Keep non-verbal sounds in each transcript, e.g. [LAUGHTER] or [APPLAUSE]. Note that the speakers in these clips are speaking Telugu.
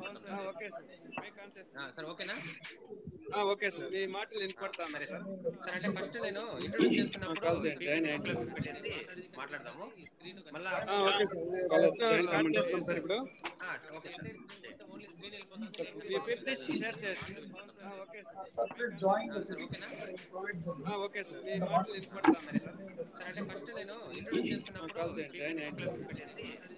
ఆ, ఓకే సార్. ఓకేనా? ఆ, ఓకే సార్. మీ మాటలు వినపడతాను సరే సార్. సార్ అంటే ఫస్ట్ నేను ఇంట్రొడ్యూస్ చేస్తున్నప్పుడు. పెట్టేసి మాట్లాడదాము. మళ్ళా ఆ, ఓకే సార్. స్టార్ట్ చేస్తాం సార్ ఇప్పుడు. ఆ, ఓకే. సార్ ఓన్లీ స్క్రీన్ వెళ్ళిపోతుంది. పీపీటీ షేర్ చేయొచ్చు ఆ, okay sir. Sir, please join the sir ఓకేనా? ఆ, ఓకే సార్. మీ మాటలు వినపడతాను సరే. సార్ అంటే ఫస్ట్ నేను ఇంట్రొడ్యూస్ చేస్తున్నప్పుడు. పెట్టేసి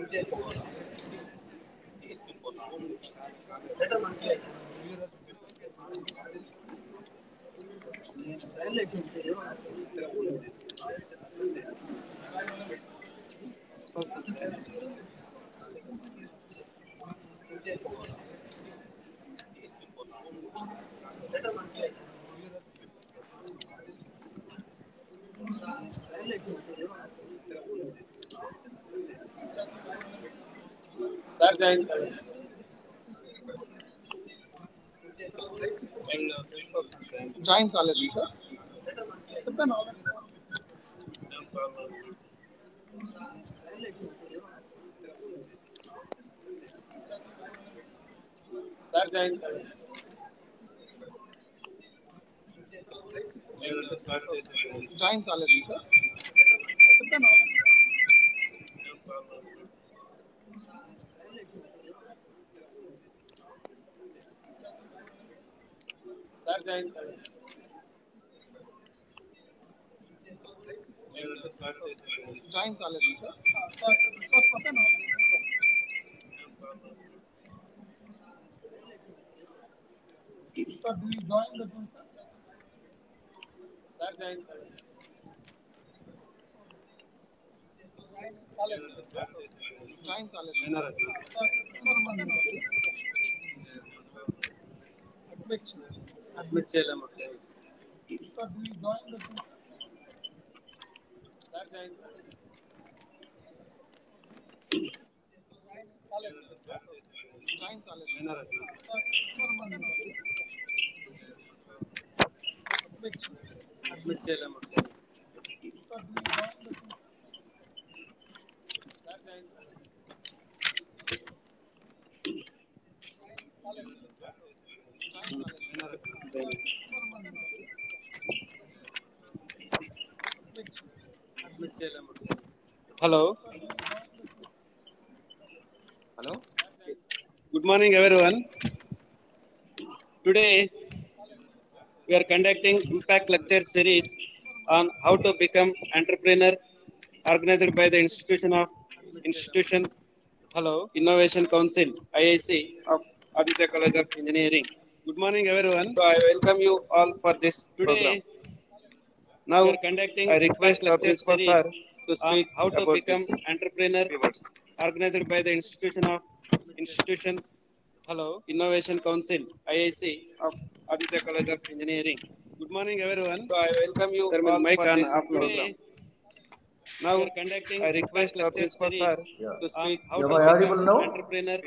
సార్ ఇప్పుడు పీపీటీ షేర్ చేయొచ్చు ఆ, okay sir Sir, please join the ఆ, ఓకే సార్ మీ మాటలు వినపడతాను కాల్ చేయండి, జాయిన్ అయ్యండి. ఆ, ఓకే సార్ స్టార్ట్ చేస్తాం సార్ ఇప్పుడు పీపీటీ షేర్ చేయొచ్చు ఆ, okay sir sir join join కాలేదు సార్ చెప్పాను సార్ జాయిన్ జాయిన్ కాలేదు సార్ చెప్పాను సార్ జాయిన్ జాయిన్ కాలేదు సార్ సార్ సార్ చెప్పాను sir do you join the room sir sir join కాలేదు సార్ జాయిన్ కాలేదు సార్ సార్ చెప్పాను అడ్మిట్ అడ్మిట్ చేయలేము sir do you join the room sir sir join కాలేదు సార్ జాయిన్ కాలేదు సార్ సార్ అడ్మిట్ అడ్మిట్ చేయలేము sir do you join the room sir sir Hello. Hello. Good morning, everyone. Today, we are conducting Impact Lecture Series on how to become entrepreneur, organized by the institution of institution. Hello, Innovation Council (IIC) of Aditya College of Engineering. Good morning, everyone. So I welcome you all for this today. Now, we are conducting I request Impact our Lecture principal series sir to speak how to about become this. entrepreneur, organized by the Institution of Institution, Hello, Innovation Council, IIC of Aditya College of Engineering. Good morning, everyone. So I welcome you Sir, all mic for this off now. Now we are conducting I request our lecture principal series sir Yeah. to speak. how Am to become now? entrepreneur,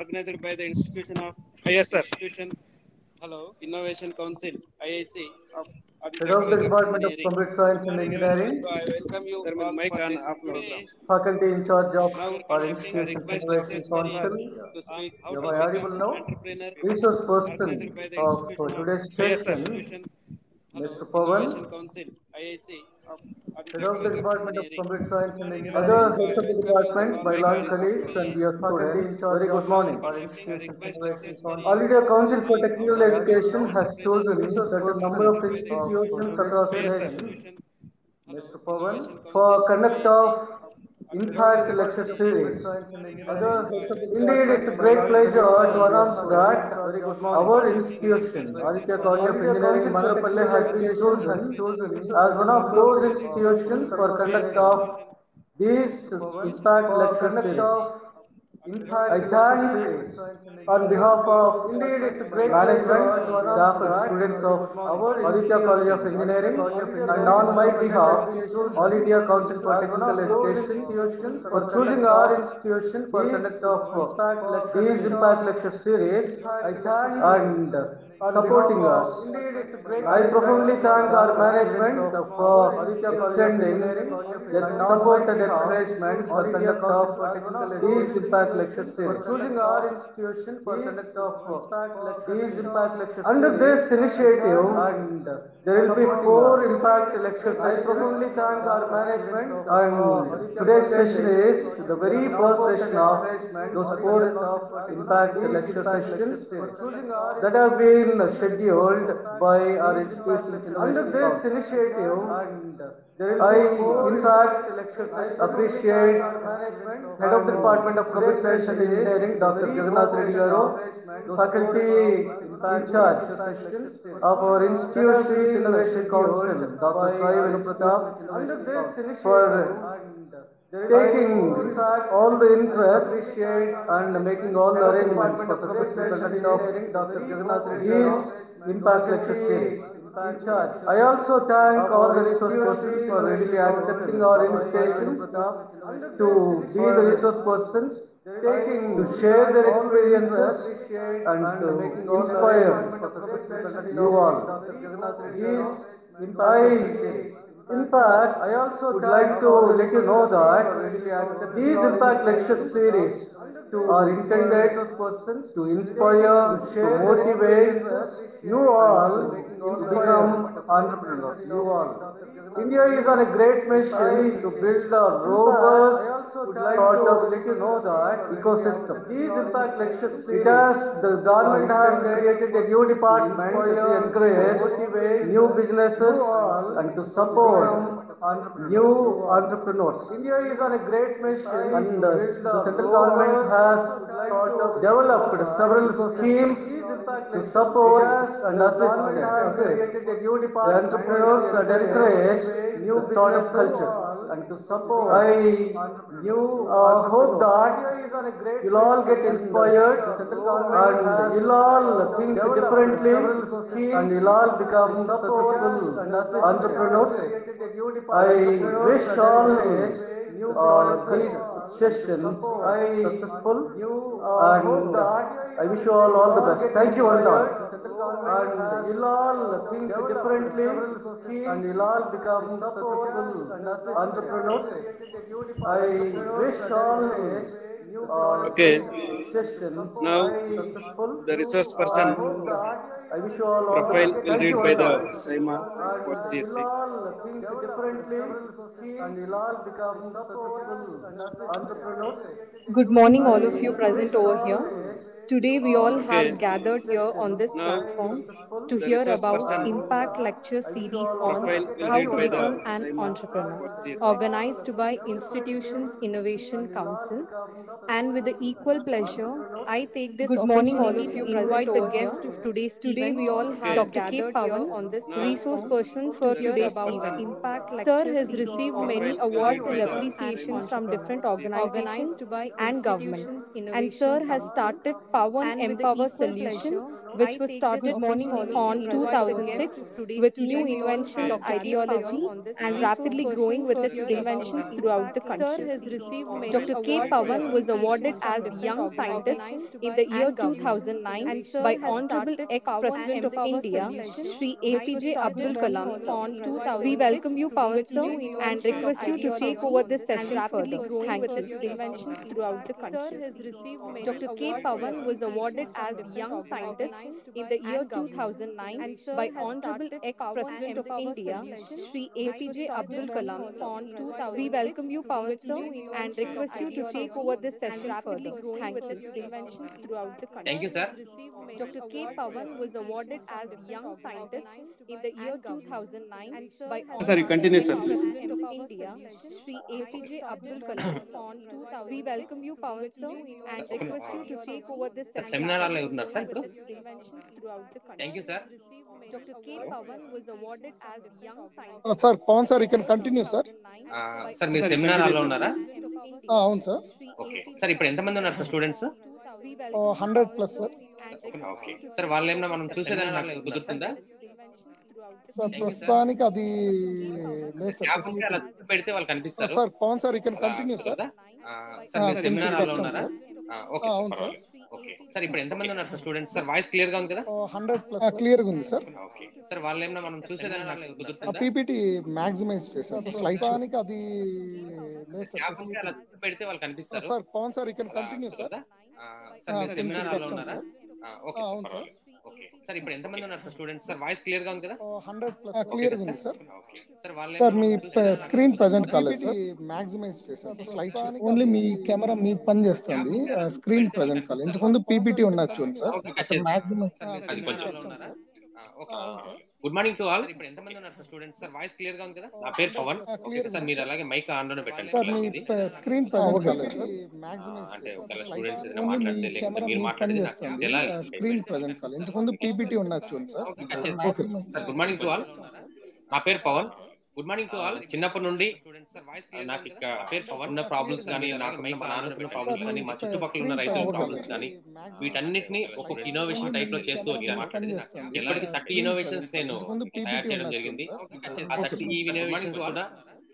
organized by the Institution of Yes, sir. Institution, Hello, Innovation Council, IIC of Head of the Department of Computer Science and Engineering. So I welcome you Chairman for this faculty in charge of our Institute Innovation Council. Am I audible now? Resource person of today's session, Mr. Innovation Council, IIC Head of the Department of Computer Science and Engineering, other heads of the department, my long colleagues and dear students, very good morning. India Council for Technical Education has chosen certain number of institutions across the nation Mr. Pawan, for conduct of Impact Lecture Series. Indeed, it's a great pleasure to announce that our institution, Aditya College of Engineering, Mangapalle has been chosen as one of those institutions for conduct of these Impact Lecture Series. I thank on behalf of management, staff and students of Aditya College of Engineering and on my behalf, All India Council for Technical Education for choosing our institution for conduct of these impact lecture series. And supporting us. I profoundly thank our management for extending their support and encouragement for conduct of these impact lecture series. Choosing our institution for conduct of these impact lecture Under this initiative, and there will be four impact lectures. I profoundly thank our management and today's session is the very first session of those four impact lecture sessions that have been scheduled by our institution. Under this initiative, I in fact appreciate head of the Department of Computer Science and Engineering, Dr. Jagannath Reddy Garu, faculty in charge of our Institute Innovation Council, Dr. Sai Venupratap, for taking all the interest and making all the arrangements for successful conduct of these impact lecture series. I also thank all the resource persons for readily accepting our invitation to be the resource persons taking to share their experiences and to inspire you all. These, I, in fact, I also would like to let you know that these impact lecture series are intended to inspire, to motivate you all to become entrepreneurs. You all. India is on a great mission to build a robust sort of you know that ecosystem. These impact lecture series, it has the government has created a new department to encourage new businesses and to support new entrepreneurs. India is on a great mission. And the central government has developed several schemes to support and assist the entrepreneurs and encourage new startup culture and to support. I you uh, hope that you'll all get inspired and you'll all think differently. and you'll all become successful entrepreneurs. I wish all uh, these sessions successful. And I wish you all all the best. Thank you all and you'll all think differently and you'll all become successful entrepreneurs. I wish all okay. Now, the resource person profile will read by the Saima or CSC. Good morning, all of you present over here. Today, we all Okay. have gathered here on this Now, platform to the hear about person Impact Lecture Series on how to by the become an entrepreneur, organized by Institutions Innovation Council. And with the equal pleasure, I take this Good morning, all opportunity of to you invite the over guest of today's Today event, we all have Dr. K. gathered here on this Now, resource platform person to for hear today's about event. Impact Sir has Series received many awards and appreciations from different for organizations by and government. And Sir has Council. started our and, and empower solution pleasure, which was started morning on 2006 with new inventions, ideology, and rapidly growing with its inventions throughout the country. Dr. K. Pawan was awarded as Young Scientist in the year 2009 by Honorable Ex-President of India, Sri APJ Abdul Kalam. We welcome you, Pavan sir, and request you to take over this session further. Thank you. Throughout the country. Dr. K. Pawan was awarded as Young Scientist in the year 2009 by Honorable ex-President of India, Sri APJ Abdul Kalam. On 2000, we welcome you, Pawan sir, and request you to take over this session further. Thank you. Throughout the country. Thank you, sir. Dr. K. Pawan was awarded as Young Scientist in the year 2009 by Sir, you continue, sir, Honorable please. President of India, Shri APJ Abdul Kalam. On 2000, we welcome you, Pawan sir, and request you to take over this session. Sir throughout the country. Thank you sir Dr. K. Pawan was awarded as Young Scientist. Uh, sir, Pawan sir, you can continue, sir. Sir మీరు సెమినార్ హాల్లో ఉన్నారా? Ah, అవును సార్ ఓకే సార్ ఇప్పుడు ఎంతమంది ఉన్నారు sir students hundred plus sir okay sir వాళ్ళు ఏమన్నా మనం చూసేదాన్ని నాకు కుదురుతుందా సార్ ప్రస్తుతానికి అది లేదు సార్ అలా పెడితే వాళ్ళు కనిపిస్తారు. Sir Pavan sir can continue sir seminar అవును సార్. ఓకే సార్ ఇప్పుడు ఎంతమంది ఉన్నారు సార్ స్టూడెంట్స్ సార్ వాయిస్ క్లియర్గా ఉంది కదా? హండ్రెడ్ ప్లస్ క్లియర్గా ఉంది సార్ ఓకే సార్ వాళ్ళు ఏమన్నా మనం చూసేదాన్ని నాకు కుదురుతుందా పీపీటీ మాక్సిమైజ్ చేశాను సార్ ప్రస్తుతానికి అది లేదు సార్ పెడితే వాళ్ళు కనిపిస్తారు. Sir Pavan sir you can continue sir sir seminar ఉన్నారా. ఆ, ఓకే అవును సార్. సార్ ఇప్పుడు ఎంతమంది ఉన్నారు సార్ స్టూడెంట్స్ సార్ వాయిస్ క్లియర్గా ఉంది కదా? హండ్రెడ్ ప్లస్ క్లియర్గా ఉంది సార్ ఓకే సార్ వాళ్ళు సార్ మీ స్క్రీన్ ప్రజెంట్ కాలేదు సార్ మాక్సిమైజ్ చేశాను సార్ స్లైడ్ ఓన్లీ మీ కెమెరా మీ పని చేస్తుంది. స్క్రీన్ ప్రజెంట్ కాలేదు. ఇంతకుముందు పీపీటీ ఉన్నది చూడండి సార్ అది కొంచెం okay good morning to all ఇప్పుడు ఎంతమంది ఉన్నారు సార్ స్టూడెంట్స్ సార్ వాయిస్ క్లియర్గా ఉంది కదా? నా పేరు పవన్. సార్ మీరు అలాగే మైక్ ఆన్లోనే పెట్టండి. సార్ మీ. స్క్రీన్ ప్రజెంట్ ఓకే కాలేదు సార్. సార్ మాక్సిమైజ్ అంటే ఒకవేళ స్టూడెంట్స్ ఏదైనా మాట్లాడితే లేకపోతే మీరు మాట్లాడితే నాకు తెలాలి స్క్రీన్ ప్రజెంట్ కాలేదు. ఇంతకుముందు పీపీటీ ఉన్నది చూడండి సార్ ఓకే అక్కడ sir good morning to all నా పేరు Pavan. Good morning to all చిన్నప్పటి నుండి నాకు ఇక పేరు పవన్ ఉన్న ప్రాబ్లమ్స్ కానీ నాకు నాన్నకున్న ప్రాబ్లమ్స్ కానీ మా చుట్టుపక్కల ఉన్న రైతుల ప్రాబ్లమ్స్ కానీ వీటన్నిటిని ఒక్కొక్క ఇన్నోవేషన్ టైప్లో చేస్తూ వచ్చాను. ఇప్పటికి థర్టీ ఇన్నోవేషన్స్ నేను తయారు చేయడం జరిగింది. ఆ థర్టీ ఇన్నోవేషన్స్ కూడా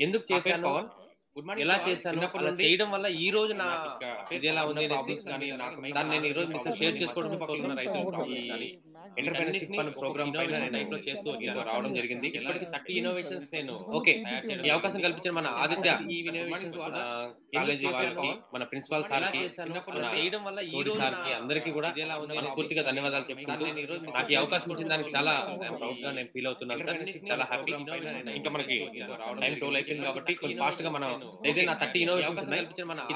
ఎందుకు చేశాను? పవన్ గుడ్ మార్నింగ్ ఎలా చేశాను? చేయడం వల్ల ఈ రోజు నా ఇది ఎలా ఉంది ప్రాబ్లమ్స్ కానీ దాన్ని నేను ఈ రోజు షేర్ చేసుకోవడం పక్కన రైతుల ప్రాబ్లమ్స్ కానీ ఎంటర్ప్రెన్యూర్షిప్ అనే ప్రోగ్రామ్ పైన నేను టైప్లో చేస్తూ రావడం జరిగింది. ఇప్పటికి థర్టీ ఇన్నోవేషన్స్ నేను ఓకే ఈ అవకాశం కల్పించిన మన ఆదిత్య కాలేజీ వాళ్ళకి మన ప్రిన్సిపాల్ సార్ చేయడం వల్ల ఈ రోజు సార్కి అందరికీ కూడా మనస్ఫూర్తిగా ధన్యవాదాలు చెప్తున్నాను నాకు ఈ అవకాశం ఇచ్చిన దానికి చాలా ప్రౌడ్గా నేను ఫీల్ అవుతున్నాను. సార్ చాలా హ్యాపీ ఇంకా మనకి టైం టోల్ అయిపోయింది కాబట్టి కొంచెం ఫాస్ట్గా మనం అయితే నా థర్టీ ఇన్నోవేషన్స్ ఉన్నాయి.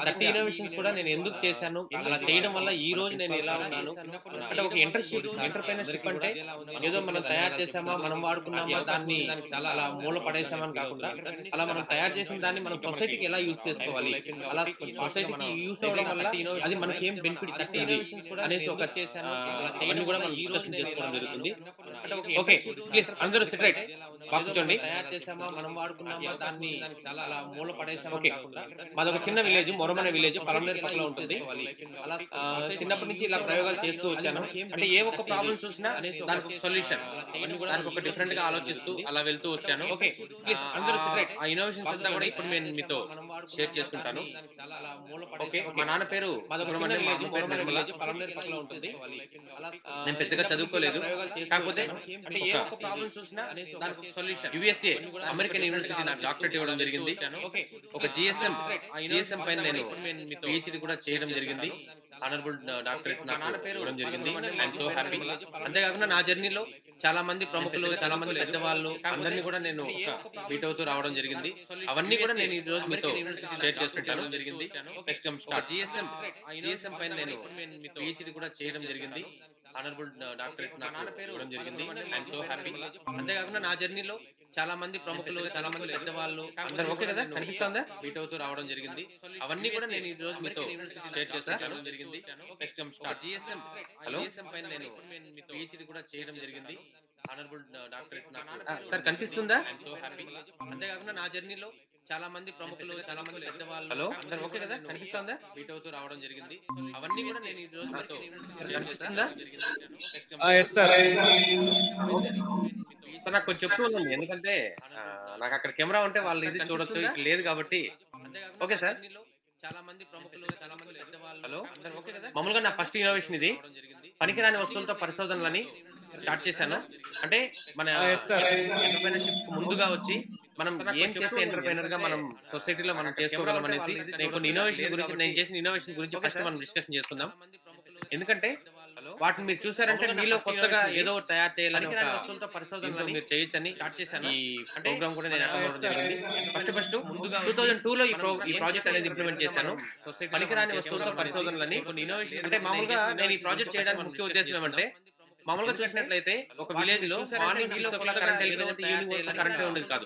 థర్టీ ఇన్నోవేషన్స్ కూడా నేను ఎందుకు చేశాను? అలా చేయడం వల్ల ఈ రోజు నేను ఎలా ఉన్నాను అంటే ఒక ఎంటర్షిప్ ఎంటర్ప్రైనర్షిప్ అంటే ఏదో మనం తయారు చేసామా మనం వాడుకున్నామా దాన్ని చాలా అలా మూల పడేసామని కాకుండా అలా మనం తయారు చేసిన దాన్ని మనం సొసైటీకి ఎలా యూజ్ చేసుకోవాలి? అలా సొసైటీకి యూజ్ అవ్వడం వల్ల అది మనకి ఏం బెనిఫిట్స్ అనేసి ఒక చేశాను అవన్నీ కూడా మనం డిస్కషన్ చేసుకోవడం జరుగుతుంది. ఓకే ప్లీజ్ అందరూ సిట్ రైట్ బాగా కూర్చోండి తయారు చేసామా మనం వాడుకున్నామా దాన్ని చాలా అలా మూల పడేసామా కాకుండా చిన్న విలేజ్ మొరమనే విలేజ్ పలంనేరు పక్కన ఉంటుంది. అలా చిన్నప్పటి నుంచి ఇలా ప్రయోగాలు చేస్తూ వచ్చాను. అంటే ఏ ఒక్క ప్రాబ్లం చూసినా దానికి ఒక సొల్యూషన్ దానికి ఒక డిఫరెంట్గా ఆలోచిస్తూ అలా వెళ్తూ వచ్చాను. ఓకే అందరూ ఇన్నోవేషన్స్ అంతా కూడా ఇప్పుడు నేను మీతో షేర్ చేసుకుంటాను. ఓకే. మా నాన్న పేరు నేను పెద్దగా చదువుకోలేదు. కాకపోతే అంటే ఏ ఒక్క ప్రాబ్లం చూసినా దానికి ఒక సొల్యూషన్ యుఎస్ఏ అమెరికన్ యూనివర్సిటీ నాకు డాక్టరేట్ ఇవ్వడం జరిగింది. ఓకే ఒక జిఎస్ఎం జిఎస్ఎం పైన నేను పిహెచ్డి కూడా చేయడం జరిగింది. ఆనరబుల్ డాక్టరేట్ పేరు ఇవ్వడం జరిగింది. ఐఎమ్ సో హ్యాపీ అంతేకాకుండా నా జర్నీలో చాలా మంది ప్రముఖులు చాలా మంది పెద్దవాళ్ళు అందరినీ కూడా నేను మీట్ అవుతూ రావడం జరిగింది. అవన్నీ కూడా నేను ఈ రోజు మీతో షేర్ చేసుకుంటాను. జరిగింది. నెక్స్ట్ స్టార్ట్ జిఎస్ఎం జిఎస్ఎం పైన నేను పిహెచ్డి కూడా చేయడం జరిగింది. ఆనరబుల్ డాక్టరేట్ పేరు ఇవ్వడం జరిగింది. ఐఎమ్ సో హ్యాపీ అంతేకాకుండా నా జర్నీలో చాలా మంది ప్రముఖులు చాలా మంది పెద్దవాళ్ళు అందరు ఓకే కదా? కనిపిస్తుందా మీట్ అవుతూ రావడం జరిగింది. అవన్నీ కూడా నేను ఈ రోజు మీతో షేర్ చేస్తాను జరిగింది. జిఎస్ఎం హలో జిఎస్ఎం పైన నేను పిహెచ్డి కూడా చేయడం జరిగింది. ఆనరబుల్ డాక్టరేట్ సార్ కనిపిస్తుందా? సో హ్యాపీ అంతేకాకుండా నా జర్నీలో చాలా మంది ప్రముఖులు చాలా మంది పెద్దవాళ్ళు హలో అందరు ఓకే కదా? కనిపిస్తుందా? మీట్ అవుతూ రావడం జరిగింది. అవన్నీ కూడా నేను ఈ రోజు మీతో సో నాకు కొంచెం చెప్తూ ఉండండి. ఎందుకంటే నాకు అక్కడ కెమెరా ఉంటే వాళ్ళు ఇది చూడొచ్చు. ఇక్కడ లేదు కాబట్టి. ఓకే సార్ చాలా మంది ప్రముఖులు చాలా మంది పెద్దవాళ్ళు హలో? అందరు ఓకే కదా? మామూలుగా నా ఫస్ట్ ఇన్నోవేషన్ ఇది. పనికిరాని వస్తువులతో పరిశోధనలని స్టార్ట్ చేశాను. అంటే మన. ఎంటర్ప్రైనర్షిప్ ముందుగా వచ్చి మనం ఏం చేస్తే ఎంటర్ప్రైనర్గా మనం సొసైటీలో మనం చేసుకోగలం అనేసి నేను కొన్ని ఇన్నోవేషన్ గురించి నేను చేసిన ఇన్నోవేషన్ గురించి ఫస్ట్ మనం డిస్కషన్ చేసుకుందాం. ఎందుకంటే వాటిని మీరు చూసారంటే మీలో కొత్తగా ఏదో తయారు చేయాలని ఒక వస్తువులతో పరిశోధన మీరు చేయొచ్చని స్టార్ట్ చేశాను. ఈ ప్రోగ్రామ్ కూడా నేను ఫస్ట్ ఫస్ట్ ముందుగా టూ థౌసండ్ టూ లో ఈ ప్రో- ఈ ప్రాజెక్ట్ అనేది ఇంప్లిమెంట్ చేశాను. పనికిరాని వస్తువులతో పరిశోధనలని కొన్ని innovation- అంటే మామూలుగా నేను ఈ ప్రాజెక్ట్ చేయడానికి ముఖ్య ఉద్దేశం ఏమంటే మామూలుగా చూసినట్లయితే ఒక విలేజ్లో మార్నింగ్ కరెంట్ ఉండేది కాదు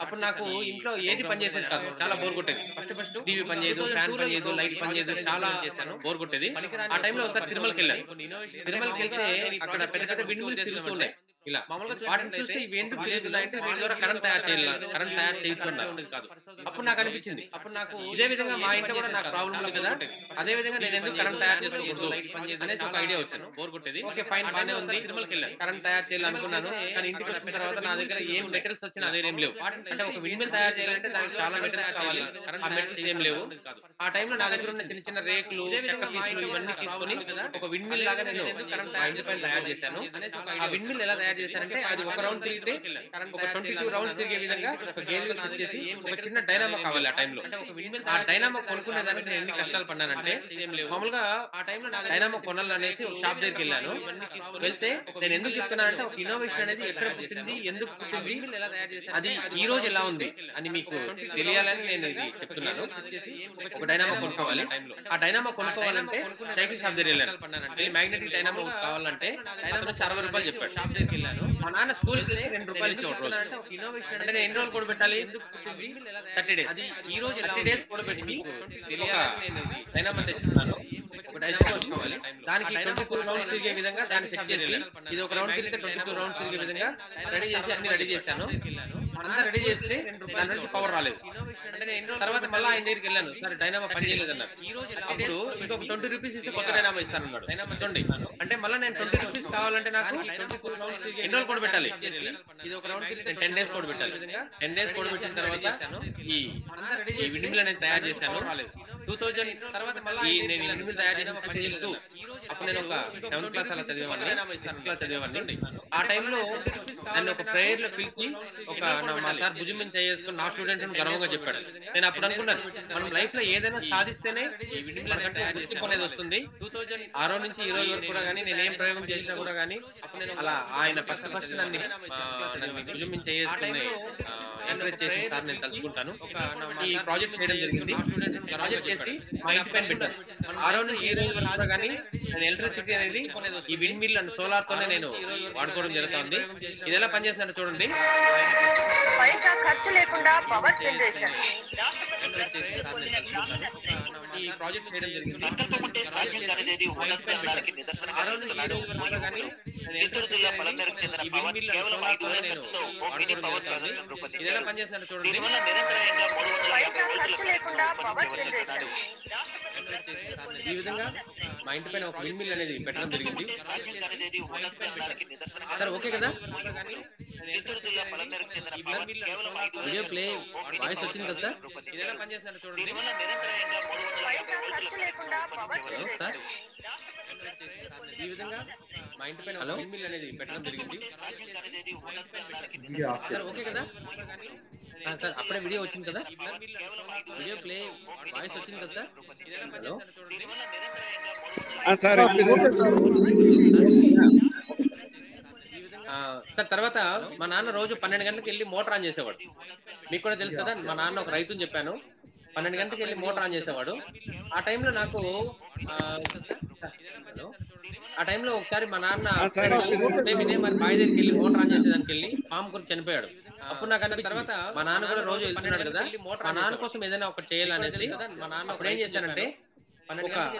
అప్పుడు నాకు ఇంట్లో ఏది పని చేసేది కాదు చాలా బోర్ కొట్టేది ఫస్ట్ ఫస్ట్ టీవీ పని చేయదు ఫ్యాన్ పని చేయదు లైట్ పని చేయదు చాలా చేశాను బోర్ కొట్టేది ఆ టైంలో ఒకసారి తిరుమలకి వెళ్ళాను తిరుమలకి వెళ్తే అక్కడ పెద్ద పెద్ద విండ్ మిల్స్ తిరుగుతూ ఉన్నాయి ఇలా కరెంట్ తయారు చేయాలి కరెంట్ తయారు చేస్తున్నారు కాదు అప్పుడు నాకు అనిపించింది. అప్పుడు నాకు ఇదే విధంగా మా ఇంట్లో కూడా నాకు ప్రాబ్లం కదా అదే విధంగా నేను ఎందుకు కరెంట్ తయారు చేసుకోకూడదు అనేసి ఒక ఐడియా వచ్చాను బోర్ కొట్టేది. ఓకే ఫైన్ బానే ఉంది. తిరుమలకి వెళ్ళాను. కరెంట్ తయారు చేయాలనుకున్నాను కానీ ఇంటికి వచ్చిన తర్వాత నా దగ్గర ఏం మెటీరియల్స్ వచ్చిన అదే ఏం లేవు. అంటే ఒక విండ్మిల్ తయారు చేయాలంటే దానికి చాలా మెటీరియల్స్ కావాలి. ఆ మెటీరియల్స్ ఏం లేవు. ఆ టైంలో నా దగ్గర ఉన్న చిన్న చిన్న రేకులు చెక్క పీసులు ఇవన్నీ తీసుకొని ఒక విండ్మిల్ లాగా నేను కరెంట్ తయారు చేశాను ఆ విండ్మిల్ ఎలా తయారు చేశానంటే అది ఒక రౌండ్ తిరిగితే ఒక ట్వంటీ టూ రౌండ్స్ తిరిగే విధంగా ఒక గేజ్ సెట్ చేసి ఒక చిన్న డైనామా కావాలి ఆ టైంలో. ఆ డైనామా కొనుక్కునే దానికి నేను ఎన్ని కష్టాలు పడ్డానంటే మామూలుగా ఆ టైంలో డైనామా కొనాలనేసి ఒక షాప్ దగ్గరికి వెళ్ళాను. వెళ్తే నేను ఎందుకు చెప్తున్నానంటే ఒక ఇన్నోవేషన్ అనేది ఎక్కడ పుట్టింది ఎందుకు పుట్టింది అది ఈ రోజు ఎలా ఉంది అని మీకు తెలియాలని నేను ఇది చెప్తున్నాను. ఒక డైనామా కొనుక్కోవాలి. ఆ డైనామా కొనుక్కోవాలంటే సైకిల్ షాప్ దగ్గర వెళ్ళాను వెళ్ళి మ్యాగ్నెటిక్ డైనామా కావాలంటే అరవై రూపాయలు చెప్పాడు. షాప్ దగ్గరికి వెళ్ళాను మా నాన్న స్కూల్కి రెండు రూపాయలు ఇచ్చి ఒక రోజు. అంటే నేను ఎన్ని రోజులు కూడా పెట్టాలి? Thirty days. అది ఈ రోజు థర్టీ డేస్ కూడా పెట్టి డైనామా తెచ్చుకున్నాను దానికి ట్వంటీ టూ రౌండ్స్ తిరిగే విధంగా దాన్ని సెట్ చేసి ఇది ఒక రౌండ్ తిరిగితే ట్వంటీ టూ రౌండ్స్ తిరిగే విధంగా రెడీ చేసి అన్ని రెడీ చేశాను. అంతా రెడీ చేస్తే దాని నుంచి పవర్ రాలేదు. తర్వాత మళ్ళీ ఆయన దగ్గరికి వెళ్ళాను. సరే డైనామా పని చేయలేదు అన్నారు అప్పుడు ఇంకొక ట్వంటీ రూపీస్ ఇస్తే కొత్త డైనామా ఇస్తాను అన్నాడు. చూడండి. అంటే మళ్ళీ నేను ట్వంటీ రూపీస్ కావాలంటే నాకు ఎన్ని రోజులు కూడా పెట్టాలి? ఇది ఒక రౌండ్ టెన్ డేస్ కూడా పెట్టాలి. టెన్ డేస్ కూడా పెట్టిన తర్వాత ఈ విండిమిల్ అనేది తయారు చేశాను. టూ థౌజండ్ తర్వాత మళ్ళీ నేను విండిమిల్ తయారు చేయడం పని చేయలేదు అప్పుడు నేను ఒక సెవెంత్ క్లాస్ అలా చదివేవాడిని. Sixth class చదివేవాడిని. ఆ టైంలో నన్ను ఒక ప్రేయర్లో పిలిచి ఒక సార్ భుజం చేసుకుని నా స్టూడెంట్ గర్వంగా చెప్పాడు. నేను అప్పుడు అనుకున్నాను మనం లైఫ్లో ఏదైనా సాధిస్తేనే అనేది వస్తుంది. టూ థౌజండ్ ఆరో నుంచి ఈ రోజు వరకు కూడా కానీ నేను ఏం ప్రయోగం చేసినా కూడా కానీ అలా ఆయన ఫస్ట్ ఫస్ట్ నన్ను భుజం చేసుకుని ఎంకరేజ్ చేసిన సార్ నేను తలుచుకుంటాను. ఈ ప్రాజెక్ట్ చేయడం జరిగింది. ప్రాజెక్ట్ చేసి మా ఇంటి పైన పెట్టాను ఆ రోజు నుంచి ఈ రోజు వరకు కానీ నేను ఎలక్ట్రిసిటీ అనేది ఈ విండ్ మిల్ అండ్ సోలార్ తోనే నేను వాడుకోవడం జరుగుతుంది ఇది ఎలా పనిచేస్తుందంటే చూడండి. పైసా ఖర్చు లేకుండా పవర్ జనరేషన్. చిత్తూరు జిల్లా చెందిన పవన్ కేవలం ఐదు వేల ఖర్చుతో ఓ మినీ పవర్. ప్రాజెక్టును రూపొందించారు. దీనివల్ల నిరంతరాయంగా మూడు వందల యాభై ఈ విధంగా మా ఇంటి పైన ఒక మిల్ అనేది పెట్టడం జరిగింది. సాధ్యం కానిదేది అనడానికి ఓకే కదా? చిత్తూరు జిల్లా పలమనేరుకు చెందిన పవన్ కేవలం ఐదు వేల వీడియో ప్లే ఖర్చుతో ఓ మినీ వాయిస్ పవర్ వచ్చింది కదా సార్ ప్రాజెక్టును ఇది ఎలా రూపొందించారు పనిచేస్తుందంటే చూడండి దీనివల్ల నిరంతరాయంగా మూడు వందల యాభై పైసా రోజుల ఖర్చు లేకుండా పవర్ హలో సార్ జనరేషన్ ఈ విధంగా మా ఇంటి పైన ఒక విండ్ మిల్ అనేది పెట్టడం జరిగింది సాధ్యం కానిదేది ఉన్నత అనడానికి సరే ఓకే కదా ఆ, సార్ అప్పుడే వీడియో వచ్చింది కదా వీడియో ప్లే వాయిస్ వచ్చింది కదా సార్ హలో దీనివల్ల నిరంతరాయంగా మూడు వందల ఆ, సార్ వినిపిస్తుంది. ఆ, సార్ తర్వాత మా నాన్న రోజు పన్నెండు గంటలకు వెళ్ళి మోటార్ ఆన్ చేసేవాడు. మీకు కూడా తెలుసు కదా మా నాన్న ఒక రైతుని చెప్పాను. పన్నెండు గంటలకు వెళ్ళి మోటార్ ఆన్ చేసేవాడు. ఆ టైంలో నాకు ఆ, టైంలో ఒకసారి మా నాన్న ఇదే మరి బావి దగ్గరికి వెళ్ళి మోటార్ ఆన్ చేసేదానికి వెళ్ళి పాము కొని చనిపోయాడు. అప్పుడు నాకు అనిపించింది తర్వాత మా నాన్న కూడా రోజు వెళ్తున్నాడు కదా మా నాన్న కోసం ఏదైనా ఒకటి చేయాలనేసి మా నాన్న అప్పుడు ఏం చేశానంటే